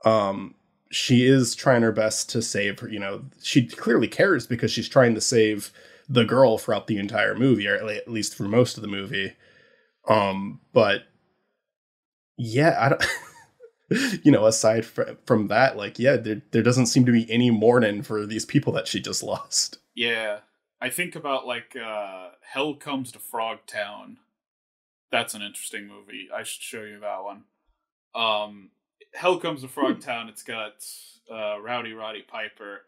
Um she is trying her best to save her, you know, she clearly cares because she's trying to save the girl throughout the entire movie or at least for most of the movie. Um but yeah, I don't [LAUGHS] you know, aside from, from that like yeah, there there doesn't seem to be any mourning for these people that she just lost. Yeah. I think about like uh Hell Comes to Frogtown. That's an interesting movie. I should show you that one. Um Hell Comes to Frogtown. it's got uh Rowdy Roddy Piper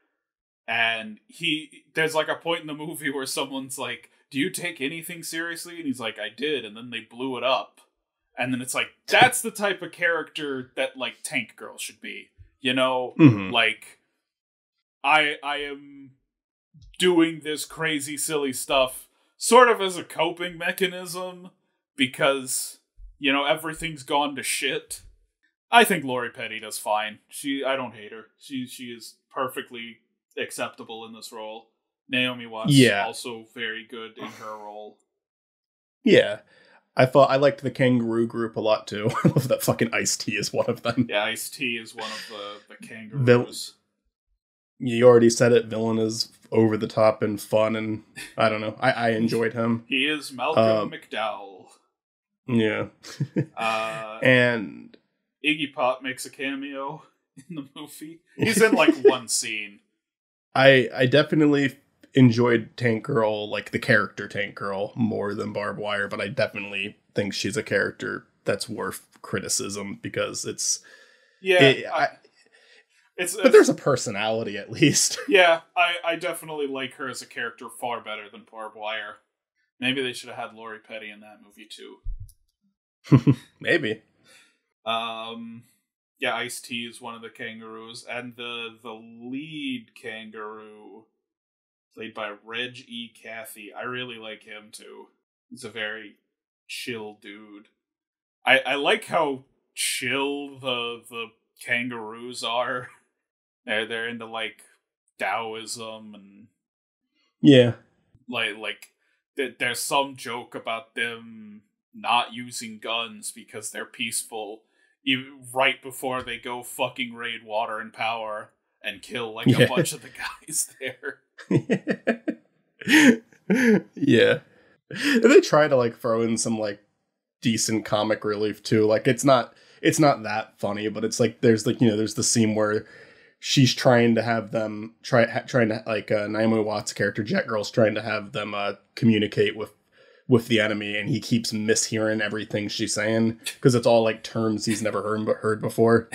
and he there's like a point in the movie where someone's like, "Do you take anything seriously?" and he's like, "I did." And then they blew it up. And then it's like [LAUGHS] that's the type of character that like Tank Girl should be. You know, Mhm. like i i am doing this crazy silly stuff sort of as a coping mechanism because you know everything's gone to shit i think lori petty does fine she i don't hate her she she is perfectly acceptable in this role naomi watts Yeah. also very good in her role Yeah. I thought I liked the kangaroo group a lot too. [LAUGHS] I love that fucking Ice T is one of them. Yeah, Ice T is one of the the kangaroos. You already said it. Villain is over the top and fun, and I don't know. I, I enjoyed him. [LAUGHS] He is Malcolm Um, McDowell. Yeah, [LAUGHS] Uh, [LAUGHS] and Iggy Pop makes a cameo in the movie. He's in like one scene. I I definitely enjoyed Tank Girl, like the character Tank Girl, more than Barb Wire, but I definitely think she's a character that's worth criticism because it's Yeah, it- I- it's, but there's a personality at least. [LAUGHS] yeah. I I definitely like her as a character far better than Barb Wire. Maybe they should have had Lori Petty in that movie too. [LAUGHS] Maybe. Um, yeah, Ice T is one of the kangaroos, and the the lead kangaroo, played by Reg E. Cathey. I really like him too. He's a very chill dude. I I like how chill the the kangaroos are. [LAUGHS] They're they're into like Taoism and Yeah. like like th- there's some joke about them not using guns because they're peaceful even right before they go fucking raid water and power and kill like Yeah. a bunch of the [LAUGHS] guys there [LAUGHS] yeah. And they try to like throw in some like decent comic relief too. Like it's not it's not that funny, but it's like there's like you know there's the scene where she's trying to have them try ha, trying to like uh, Naomi Watts character Jet Girl's trying to have them uh communicate with with the enemy and he keeps mishearing everything she's saying because it's all like terms he's never heard but heard before.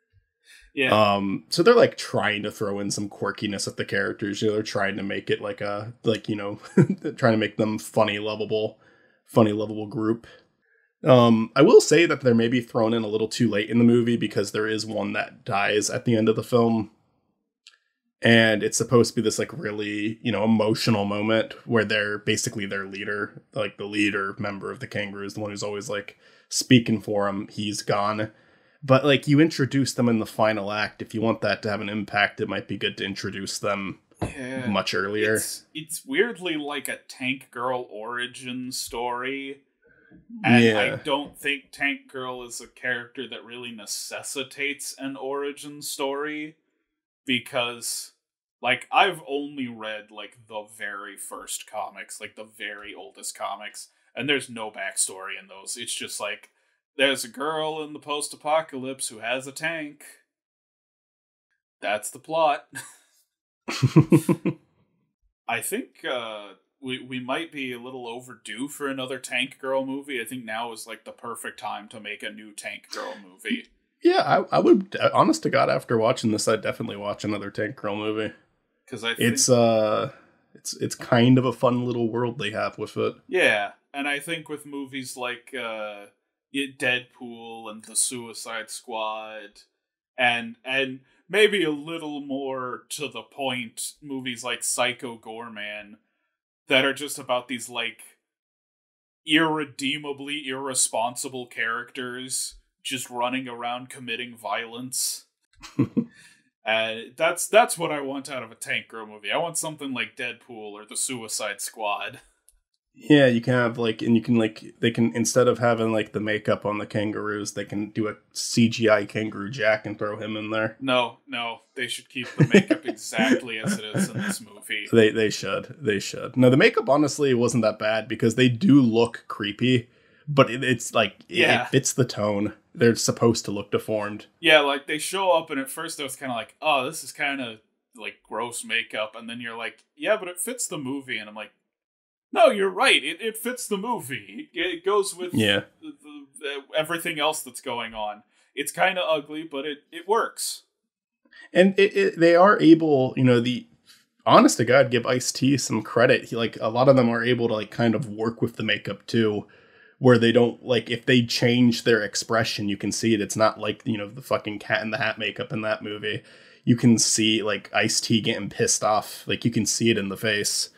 [LAUGHS] yeah Um, so they're like trying to throw in some quirkiness of the characters. You know, they're trying to make it like a like you know, [LAUGHS] trying to make them funny, lovable, funny, lovable group. Um, I will say that they're maybe thrown in a little too late in the movie because there is one that dies at the end of the film, and it's supposed to be this like really you know emotional moment where they're basically their leader, like the leader member of the kangaroos, the one who's always like speaking for him. He's gone. But like you introduce them in the final act. If you want that to have an impact it might be good to introduce them yeah. much earlier. It's, it's weirdly like a tank girl origin story and i don't think tank girl is a character that really necessitates an origin story because like i've only read like the very first comics like the very oldest comics and there's no backstory in those. It's just like there's a girl in the post-apocalypse who has a tank. That's the plot. [LAUGHS] I think uh, we we might be a little overdue for another Tank Girl movie. I think now is like the perfect time to make a new Tank Girl movie. Yeah I, I would honest to god after watching this i'd definitely watch another tank girl movie. Because I think, it's uh it's it's kind of a fun little world they have with it. Yeah, and I think with movies like uh, Deadpool and the Suicide Squad, and and maybe a little more to the point movies like Psycho Goreman that are just about these like irredeemably irresponsible characters just running around committing violence. And [LAUGHS] uh, that's that's what I want out of a Tank Girl movie. I want something like Deadpool or the Suicide Squad. Yeah you can have like and you can like they can instead of having like the makeup on the kangaroos they can do a cgi kangaroo jack and throw him in there No, no, they should keep the makeup exactly as it is in this movie. [LAUGHS] They they should. They should. No, the makeup honestly wasn't that bad because they do look creepy, but it, it's like it- Yeah. it fits the tone. They're supposed to look deformed. Yeah, like they show up and at first I was kind of like, "Oh, this is kind of like gross makeup," and then you're like, "Yeah, but it fits the movie," and I'm like, "No, you're right. It it fits the movie. It, it goes with Yeah. the, the, the- everything else that's going on. It's kind of ugly, but it it works." And it, it, they are able, you know, the honest to God, give Ice T some credit. He like a lot of them are able to like kind of work with the makeup too, where they don't like if they change their expression, you can see it. It's not like you know the fucking Cat in the Hat makeup in that movie. You can see like Ice T getting pissed off. Like you can see it in the face.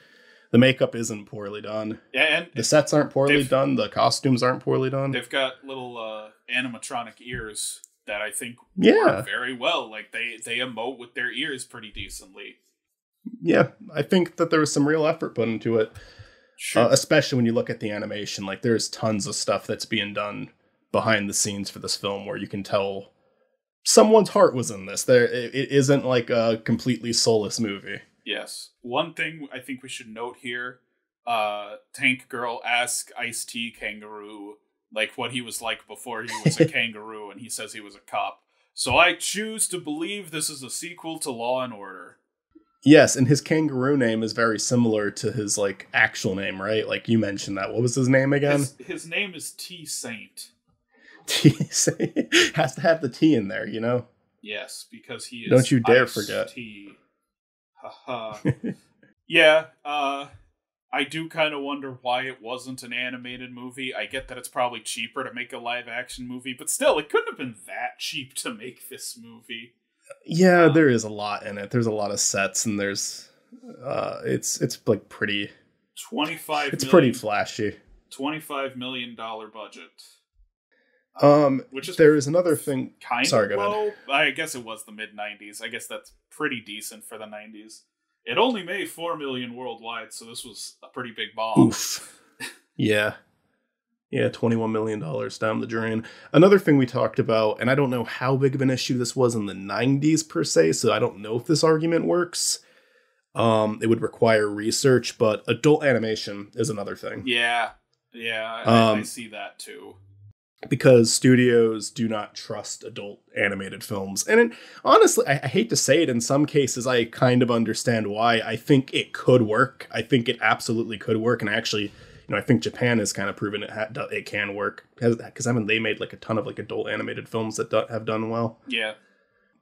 The makeup isn't poorly done. Yeah, and The sets aren't poorly done. The costumes aren't poorly done. they've got little uh, animatronic ears that I think Yeah, work very well. Like they they emote with their ears pretty decently. yeah. I think that there was some real effort put into it. Uh, especially when you look at the animation, like there's tons of stuff that's being done behind the scenes for this film where you can tell someone's heart was in this. There, it, it isn't like a completely soulless movie. Yes. One thing I think we should note here: uh, Tank Girl ask Ice T Kangaroo like what he was like before he was a [LAUGHS] kangaroo, and he says he was a cop. So I choose to believe this is a sequel to Law and Order. Yes, and his kangaroo name is very similar to his like actual name, right? Like you mentioned that. What was his name again? His, his name is T Saint. [LAUGHS] T Saint has to have the T in there, you know. Yes, because he is. Don't you dare forget. T. Haha. [LAUGHS] yeah. Uh, I do kind of wonder why it wasn't an animated movie. I get that it's probably cheaper to make a live action movie, but still, it couldn't have been that cheap to make this movie. Yeah, um, there is a lot in it. There's a lot of sets, and there's uh, it's it's like pretty. Twenty five. It's million, pretty flashy. Twenty five million dollar budget. Um, which is there is another thing. Kind Sorry, of low. I guess it was the mid '90s. I guess that's pretty decent for the '90s. It only made four million worldwide, so this was a pretty big bomb. Oof. yeah, yeah, twenty-one million dollars down the drain. Another thing we talked about, and I don't know how big of an issue this was in the '90s per se, so I don't know if this argument works. Um, it would require research, but adult animation is another thing. Yeah, yeah, I, um, I see that too because studios do not trust adult animated films. And it, honestly, I, I, hate to say it, in some cases, I kind of understand why. I think it could work. I think it absolutely could work. And actually, you know, I think Japan has kind of proven it ha- it can work because I mean they made like a ton of like adult animated films that do- have done well. Yeah,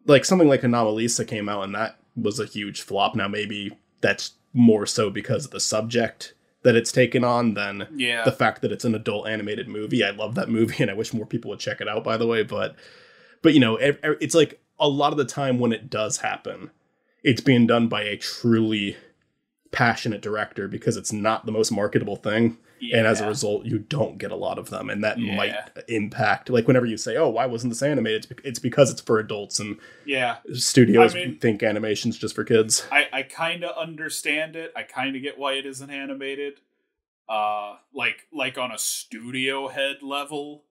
like something like Anomalisa came out and that was a huge flop. Now maybe that's more so because of the subject that it's taken on than yeah. the fact that it's an adult animated movie. I love that movie and I wish more people would check it out by the way, but but you know, it, it's like a lot of the time when it does happen, it's being done by a truly passionate director because it's not the most marketable thing. Yeah. And as a result, you don't get a lot of them. And that yeah. might impact, like, whenever you say, oh, why wasn't this animated? It's, because it's for adults and yeah, studios I mean, think animation's just for kids. I, I kind of understand it. I kind of get why it isn't animated. Uh, like, like on a studio head level.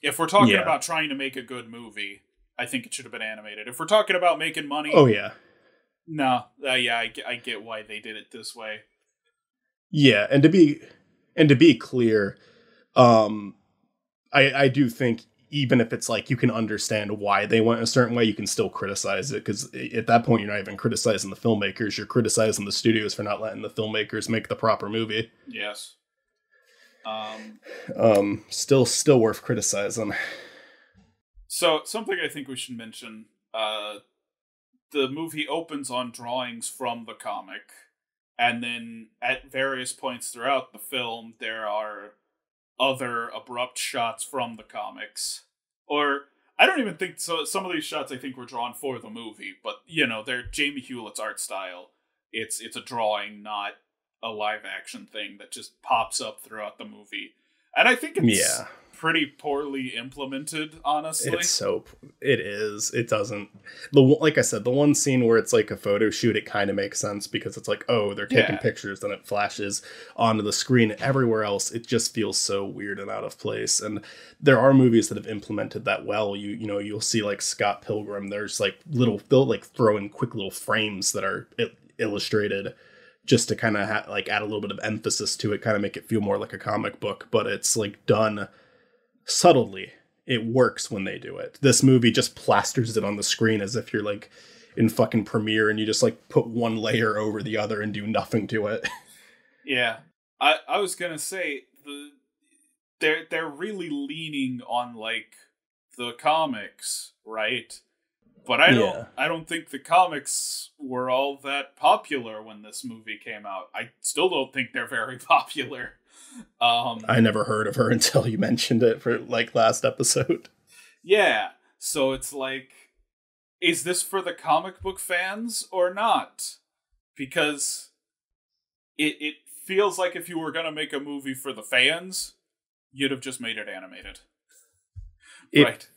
If we're talking yeah. about trying to make a good movie, I think it should have been animated. If we're talking about making money, oh yeah, no, uh, yeah, I, I get why they did it this way. Yeah, and to be and to be clear, um, I I do think even if it's like you can understand why they went a certain way, you can still criticize it because at that point you're not even criticizing the filmmakers, you're criticizing the studios for not letting the filmmakers make the proper movie. Yes. Um, um, still, still worth criticizing. So something I think we should mention. Uh, the movie opens on drawings from the comic, and then at various points throughout the film, there are other abrupt shots from the comics. Or I don't even think so. Some of these shots I think were drawn for the movie, but you know they're Jamie Hewlett's art style. It's it's a drawing, not a live action thing that just pops up throughout the movie. And I think it's yeah pretty poorly implemented honestly. It's so it is. It doesn't the like i said the one scene where it's like a photo shoot it kind of makes sense because it's like oh they're taking yeah. pictures then it flashes onto the screen everywhere else. It just feels so weird and out of place. And there are movies that have implemented that well. You you know you'll see like scott pilgrim there's like little they'll like throw in quick little frames that are illustrated just to kind of ha- like add a little bit of emphasis to it kind of make it feel more like a comic book. But it's like done subtly it works when they do it. This movie just plasters it on the screen as if you're like in fucking Premiere and you just like put one layer over the other and do nothing to it. [LAUGHS] Yeah. I I was going to say the they're they're really leaning on like the comics, right? But I don't yeah. I don't think the comics were all that popular when this movie came out. I still don't think they're very [LAUGHS] popular. Um, I never heard of her [LAUGHS] until you mentioned it for like last episode. Yeah, so it's like, is this for the comic book fans or not? Because it it feels like if you were gonna make a movie for the fans, you'd have just made it animated. It right.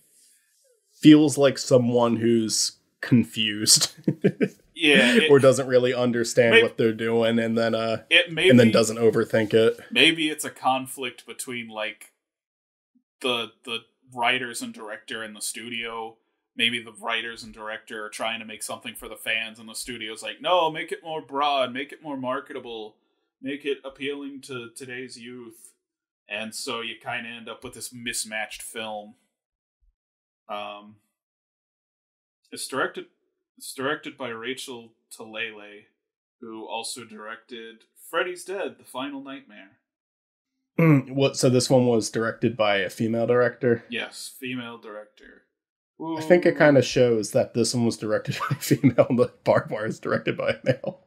Feels like someone who's confused. [LAUGHS] Yeah, [LAUGHS] it- or doesn't really understand Maybe- what they're doing, and then uh, it maybe and then doesn't overthink it. maybe it's a conflict between like the the writers and director in the studio. Maybe the writers and director are trying to make something for the fans and the studio's like no make it more broad make it more marketable make it appealing to today's youth. And so you kind of end up with this mismatched film. Um it's directed it's directed by Rachel Talalay who also directed freddy's dead the final nightmare Mm, what? So this one was directed by a female director. Yes, female director. I think it kind of shows that this one was directed [LAUGHS] by a female, and the barbed wire is directed by a male.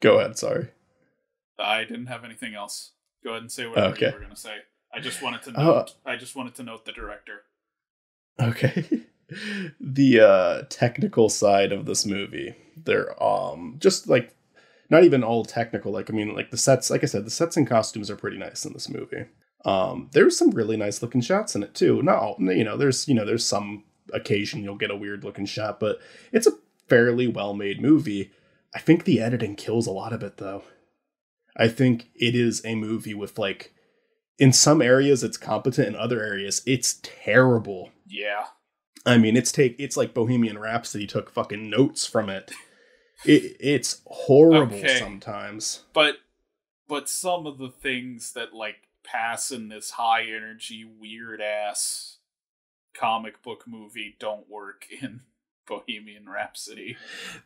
Go ahead. Sorry. I didn't have anything else. Go ahead and say whatever Okay. you were going to say. I just wanted to Oh. note. I just wanted to note the director. Okay. [LAUGHS] the uh technical side of this movie. They're um just like not even all technical. Like I mean like the sets like I said, the sets and costumes are pretty nice in this movie. Um there's some really nice looking shots in it too. Not all you know, there's you know, there's some occasion you'll get a weird looking shot, but it's a fairly well made movie. I think the editing kills a lot of it though. I think it is a movie with like in some areas it's competent in other areas it's terrible Yeah. I mean, it's take it's like Bohemian Rhapsody took fucking notes from it. It it's horrible Okay. sometimes. But but some of the things that like pass in this high energy weird ass comic book movie don't work [LAUGHS] in Bohemian Rhapsody.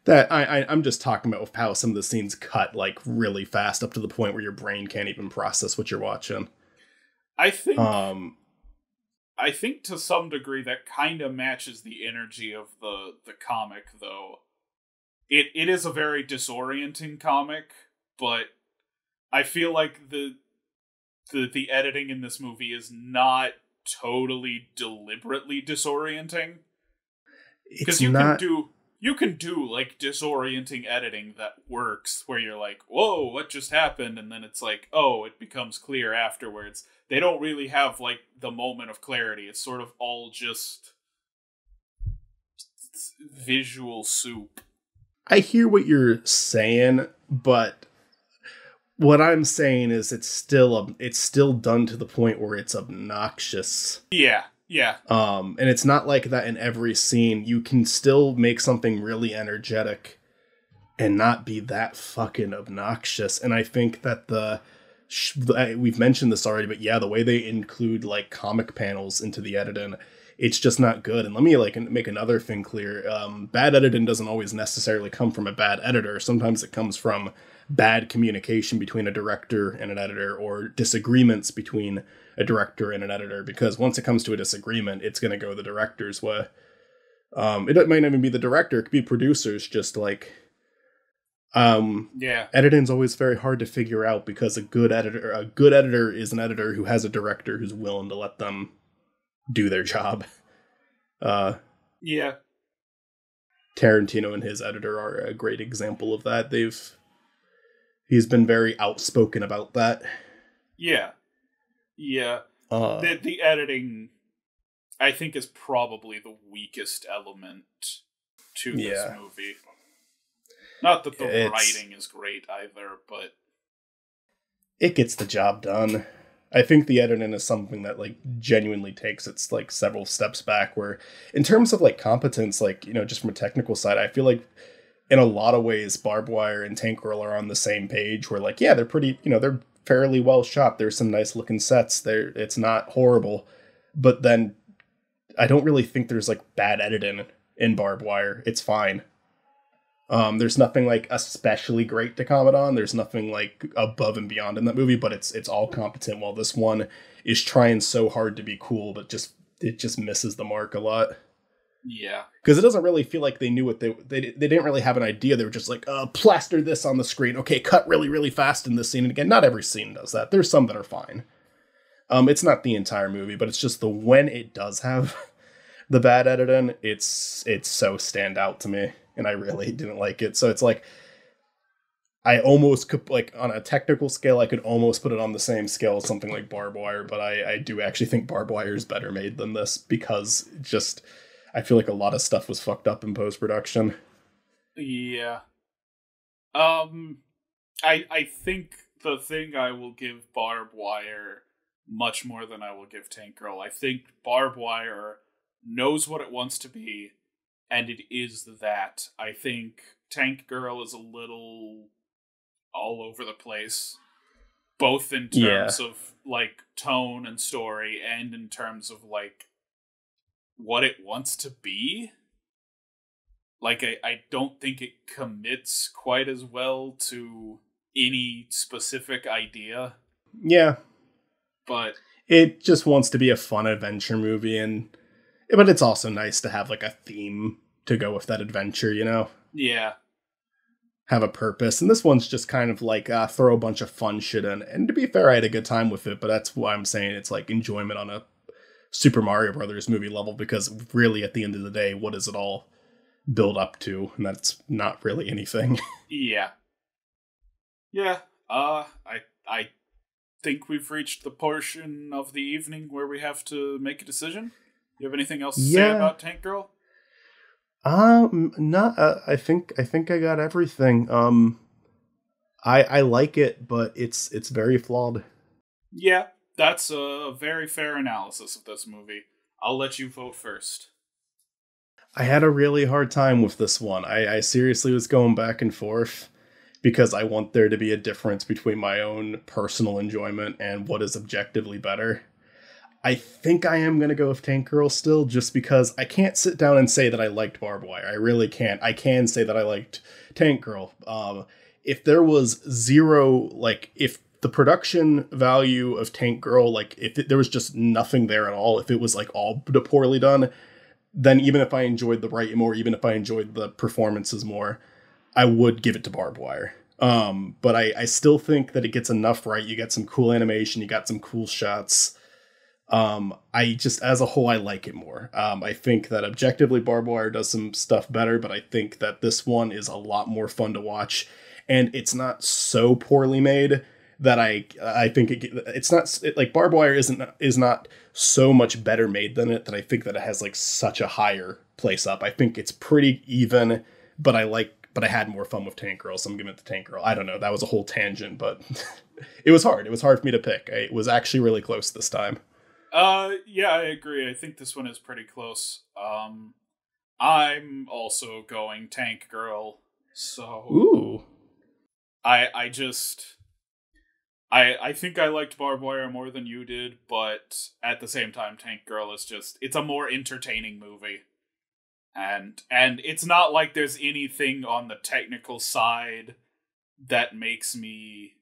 That I, I I'm just talking about how some of the scenes cut like really fast up to the point where your brain can't even process what you're watching. I think Um I think to some degree that kind of matches the energy of the the comic though. It it is a very disorienting comic, but I feel like the the the editing in this movie is not totally deliberately disorienting. Because you not can do you can do like disorienting editing that works where you're like whoa what just happened? And then it's like oh it becomes clear afterwards they don't really have like the moment of clarity it's sort of all just visual soup I hear what you're saying, but what I'm saying is it's still it's still done to the point where it's obnoxious. yeah yeah Um, and it's not like that in every scene. You can still make something really energetic and not be that fucking obnoxious. And I think that the we've mentioned this already, but yeah, the way they include like comic panels into the editing, it's just not good. And let me like make another thing clear. Um, bad editing doesn't always necessarily come from a bad editor. Sometimes it comes from bad communication between a director and an editor or disagreements between a director and an editor because once it comes to a disagreement it's going to go the director's way um it might not even be the director it could be producers just like um yeah. is always very hard to figure out because a good editor a good editor is an editor who has a director who's willing to let them do their job. [LAUGHS] Uh yeah. Tarantino and his editor are a great example of that. They've he's been very outspoken about that. yeah. Yeah. Uh, the, the editing i think is probably the weakest element to this movie not that the writing is great either but it gets the job done. I think the editing is something that like genuinely takes its like several steps back. Where in terms of like competence, like you know, just from a technical side, I feel like in a lot of ways, Barb Wire and Tank Girl are on the same page. Where like, yeah, they're pretty, you know, they're fairly well shot. There's some nice looking sets. There, it's not horrible, but then I don't really think there's like bad editing in Barb Wire. It's fine. Um, there's nothing like especially great to comment on. There's nothing like above and beyond in that movie, but it's it's all competent. While this one is trying so hard to be cool, but just it just misses the mark a lot yeah because it doesn't really feel like they knew what they they they didn't really have an idea. They were just like, uh, plaster this on the screen. Okay, cut really really fast in this scene. And again, not every scene does that. There's some that are fine. Um, it's not the entire movie, but it's just the when it does have [LAUGHS] the bad editing, it's it's so stand out to me, and I really [LAUGHS] didn't like it. So it's like I almost could like on a technical scale, I could almost put it on the same scale as something like Barb Wire, but I I do actually think Barb Wire is better made than this because just I feel like a lot of stuff was fucked up in post production. Yeah. Um I I think the thing I will give Barb Wire much more than I will give Tank Girl. I think Barb Wire knows what it wants to be and it is that. I think Tank Girl is a little all over the place both in terms yeah. of like tone and story and in terms of like what it wants to be like I, I don't think it commits quite as well to any specific idea yeah but it just wants to be a fun adventure movie and but it's also nice to have like a theme to go with that adventure you know yeah have a purpose. And this one's just kind of like uh, throw a bunch of fun shit in. And to be fair, I had a good time with it, but that's why I'm saying it's like enjoyment on a Super Mario Brothers movie level because really at the end of the day, what does it all build up to? And that's not really anything. [LAUGHS] yeah. Yeah. Uh I I think we've reached the portion of the evening where we have to make a decision. You have anything else to yeah. say about Tank Girl? Um, not. Uh, I think I think I got everything. Um, I I like it, but it's it's very flawed. Yeah, that's a very fair analysis of this movie. I'll let you vote first. I had a really hard time with this one. I, I seriously was going back and forth because I want there to be a difference between my own personal enjoyment and what is objectively better. I think I am gonna go with Tank Girl still, just because I can't sit down and say that I liked Barb Wire. I really can't. I can say that I liked Tank Girl. Um, if there was zero, like, if the production value of Tank Girl, like, if it, there was just nothing there at all, if it was like all poorly done, then even if I enjoyed the writing more, even if I enjoyed the performances more, I would give it to Barb Wire. Um, but I, I still think that it gets enough right. You get some cool animation, you got some cool shots um, I just, as a whole, I like it more. Um, I think that objectively, Barb Wire does some stuff better, but I think that this one is a lot more fun to watch, and it's not so poorly made that I I think it, it's not it, like Barb Wire isn't is not so much better made than it that I think that it has like such a higher place up. I think it's pretty even, but I like but I had more fun with Tank Girl, so I'm giving it to Tank Girl. I don't know, that was a whole tangent, but [LAUGHS] it was hard. It was hard for me to pick. I, it was actually really close this time. Uh, yeah, I agree. I think this one is pretty close. Um, I'm also going Tank Girl. So, ooh, I I just I I think I liked Barb Wire more than you did, but at the same time, Tank Girl is just it's a more entertaining movie, and and it's not like there's anything on the technical side that makes me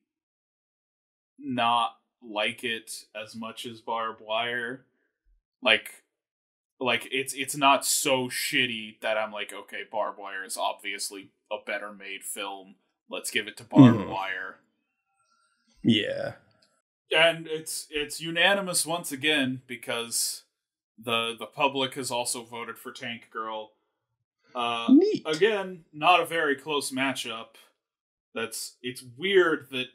not like it as much as Barb Wire. Like like it's it's not so shitty that I'm like, okay, Barb Wire is obviously a better made film. Let's give it to barbed mm. wire. Yeah. And it's it's unanimous once again because the the public has also voted for Tank Girl. Uh, Neat. Again, not a very close matchup. That's it's weird that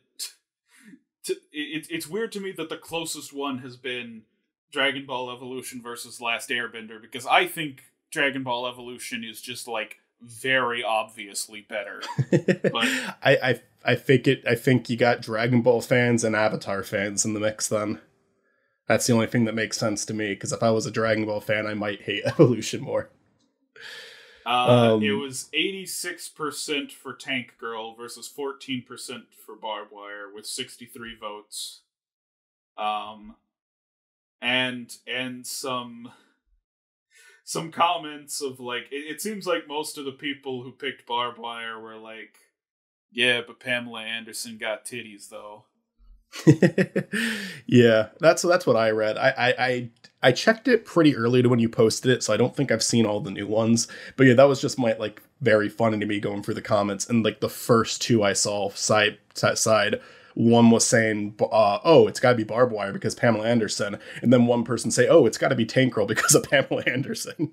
to, it, it's weird to me that the closest one has been Dragon Ball Evolution versus Last Airbender because I think Dragon Ball Evolution is just like very obviously better. but [LAUGHS] I, I I think it I think you got Dragon Ball fans and Avatar fans in the mix then. That's the only thing that makes sense to me because if I was a Dragon Ball fan, I might hate [LAUGHS] Evolution more. Uh, um, it was 86% for Tank Girl versus 14% for Barb Wire with 63 votes. Um, and and some some comments of like it, it seems like most of the people who picked Barb Wire were like, yeah, but Pamela Anderson got titties though. [LAUGHS] yeah, that's that's what I read. I, I, I I checked it pretty early to when you posted it, so I don't think I've seen all the new ones. But yeah, that was just my like very funny to me going through the comments, and like the first two I saw side side. One was saying, uh, "Oh, it's got to be Barb Wire because Pamela Anderson," and then one person say, "Oh, it's got to be Tank Girl because of [LAUGHS] Pamela Anderson."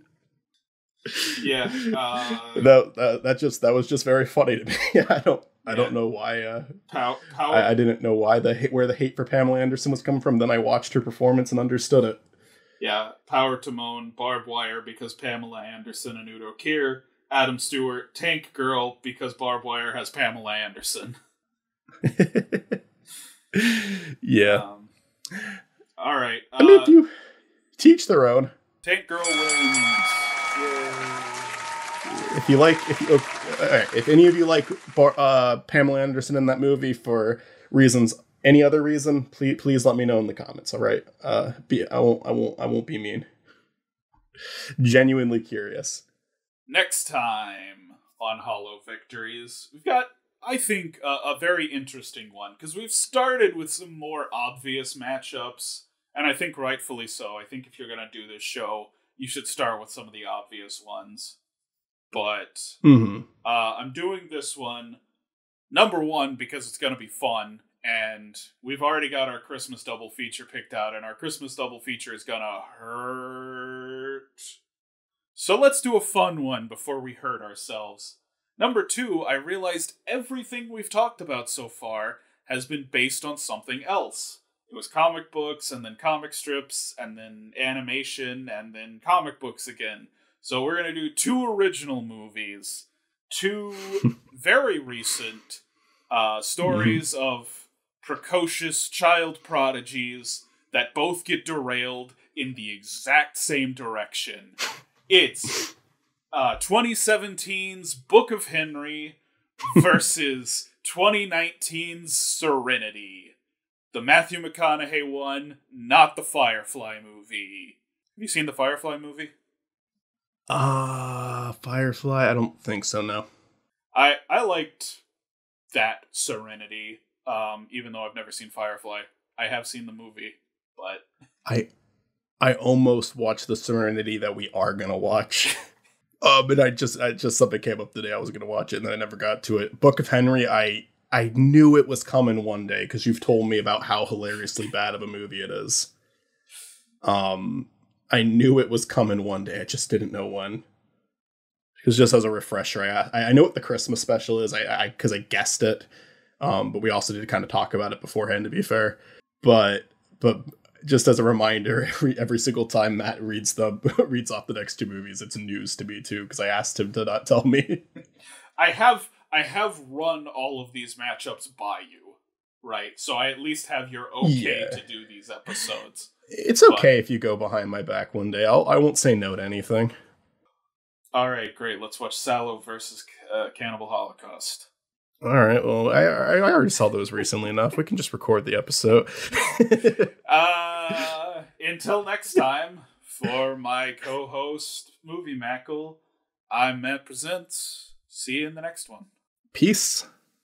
Yeah, [LAUGHS] uh... that, that that just that was just very funny to me. [LAUGHS] I don't I don't know why. Uh, power. I, I, didn't know why the where the hate for Pamela Anderson was coming from. Then I watched her performance and understood it. Yeah, power to moan Barb Wire because Pamela Anderson and Udo Kier Adam Stewart, Tank Girl because Barb Wire has Pamela Anderson. [LAUGHS] yeah. Um, all right. I mean, Uh, you teach their own. Tank Girl wins. If you like, if you, okay, if any of you like uh, Pamela Anderson in that movie for reasons, any other reason, please please let me know in the comments. All right, uh, be I won't I won't I won't be mean. Genuinely curious. Next time on Hollow Victories, we've got, I think, a, a very interesting one because we've started with some more obvious matchups, and I think rightfully so. I think if you're gonna do this show, you should start with some of the obvious ones. But hmm uh, I'm doing this one number one because it's gonna be fun, and we've already got our Christmas double feature picked out, and our Christmas double feature is gonna hurt. So let's do a fun one before we hurt ourselves. Number two, I realized everything we've talked about so far has been based on something else. It was comic books, and then comic strips, and then animation, and then comic books again. So we're going to do two original movies, two [LAUGHS] very recent uh, stories of precocious child prodigies that both get derailed in the exact same direction. It's uh, 2017's Book of Henry versus [LAUGHS] 2019's Serenity. The Matthew McConaughey one, not the Firefly movie. Have you seen the Firefly movie? Ah, Firefly. I don't think so. No. I I liked that Serenity, um, even though I've never seen Firefly. I have seen the movie, but I I almost watched the Serenity that we are gonna watch. [LAUGHS] um, and I just I just something came up today. I was gonna watch it, and then I never got to it. Book of Henry. I I knew it was coming one day because you've told me about how hilariously bad of a movie it is. Um, I knew it was coming one day. I just didn't know when. Because just as a refresher, I I know what the Christmas special is. I I because I guessed it. Um, but we also did kind of talk about it beforehand. To be fair, but but just as a reminder, [LAUGHS] every every single time Matt reads the [LAUGHS] reads off the next two movies, it's news to me too because I asked him to not [LAUGHS] tell me. I have I have run all of these matchups by you, right? So I at least have your okay Yeah. to do these episodes. It's okay if you go behind my back one day. I'll I won't say no to anything. All right, great. Let's watch Salò versus uh, Cannibal Holocaust. All right. Well, I I I already saw those recently enough. We can just record the episode. [LAUGHS] Uh, until next time, for my co-host Movie Makal, I'm Matt Presents. See you in the next one. Peace.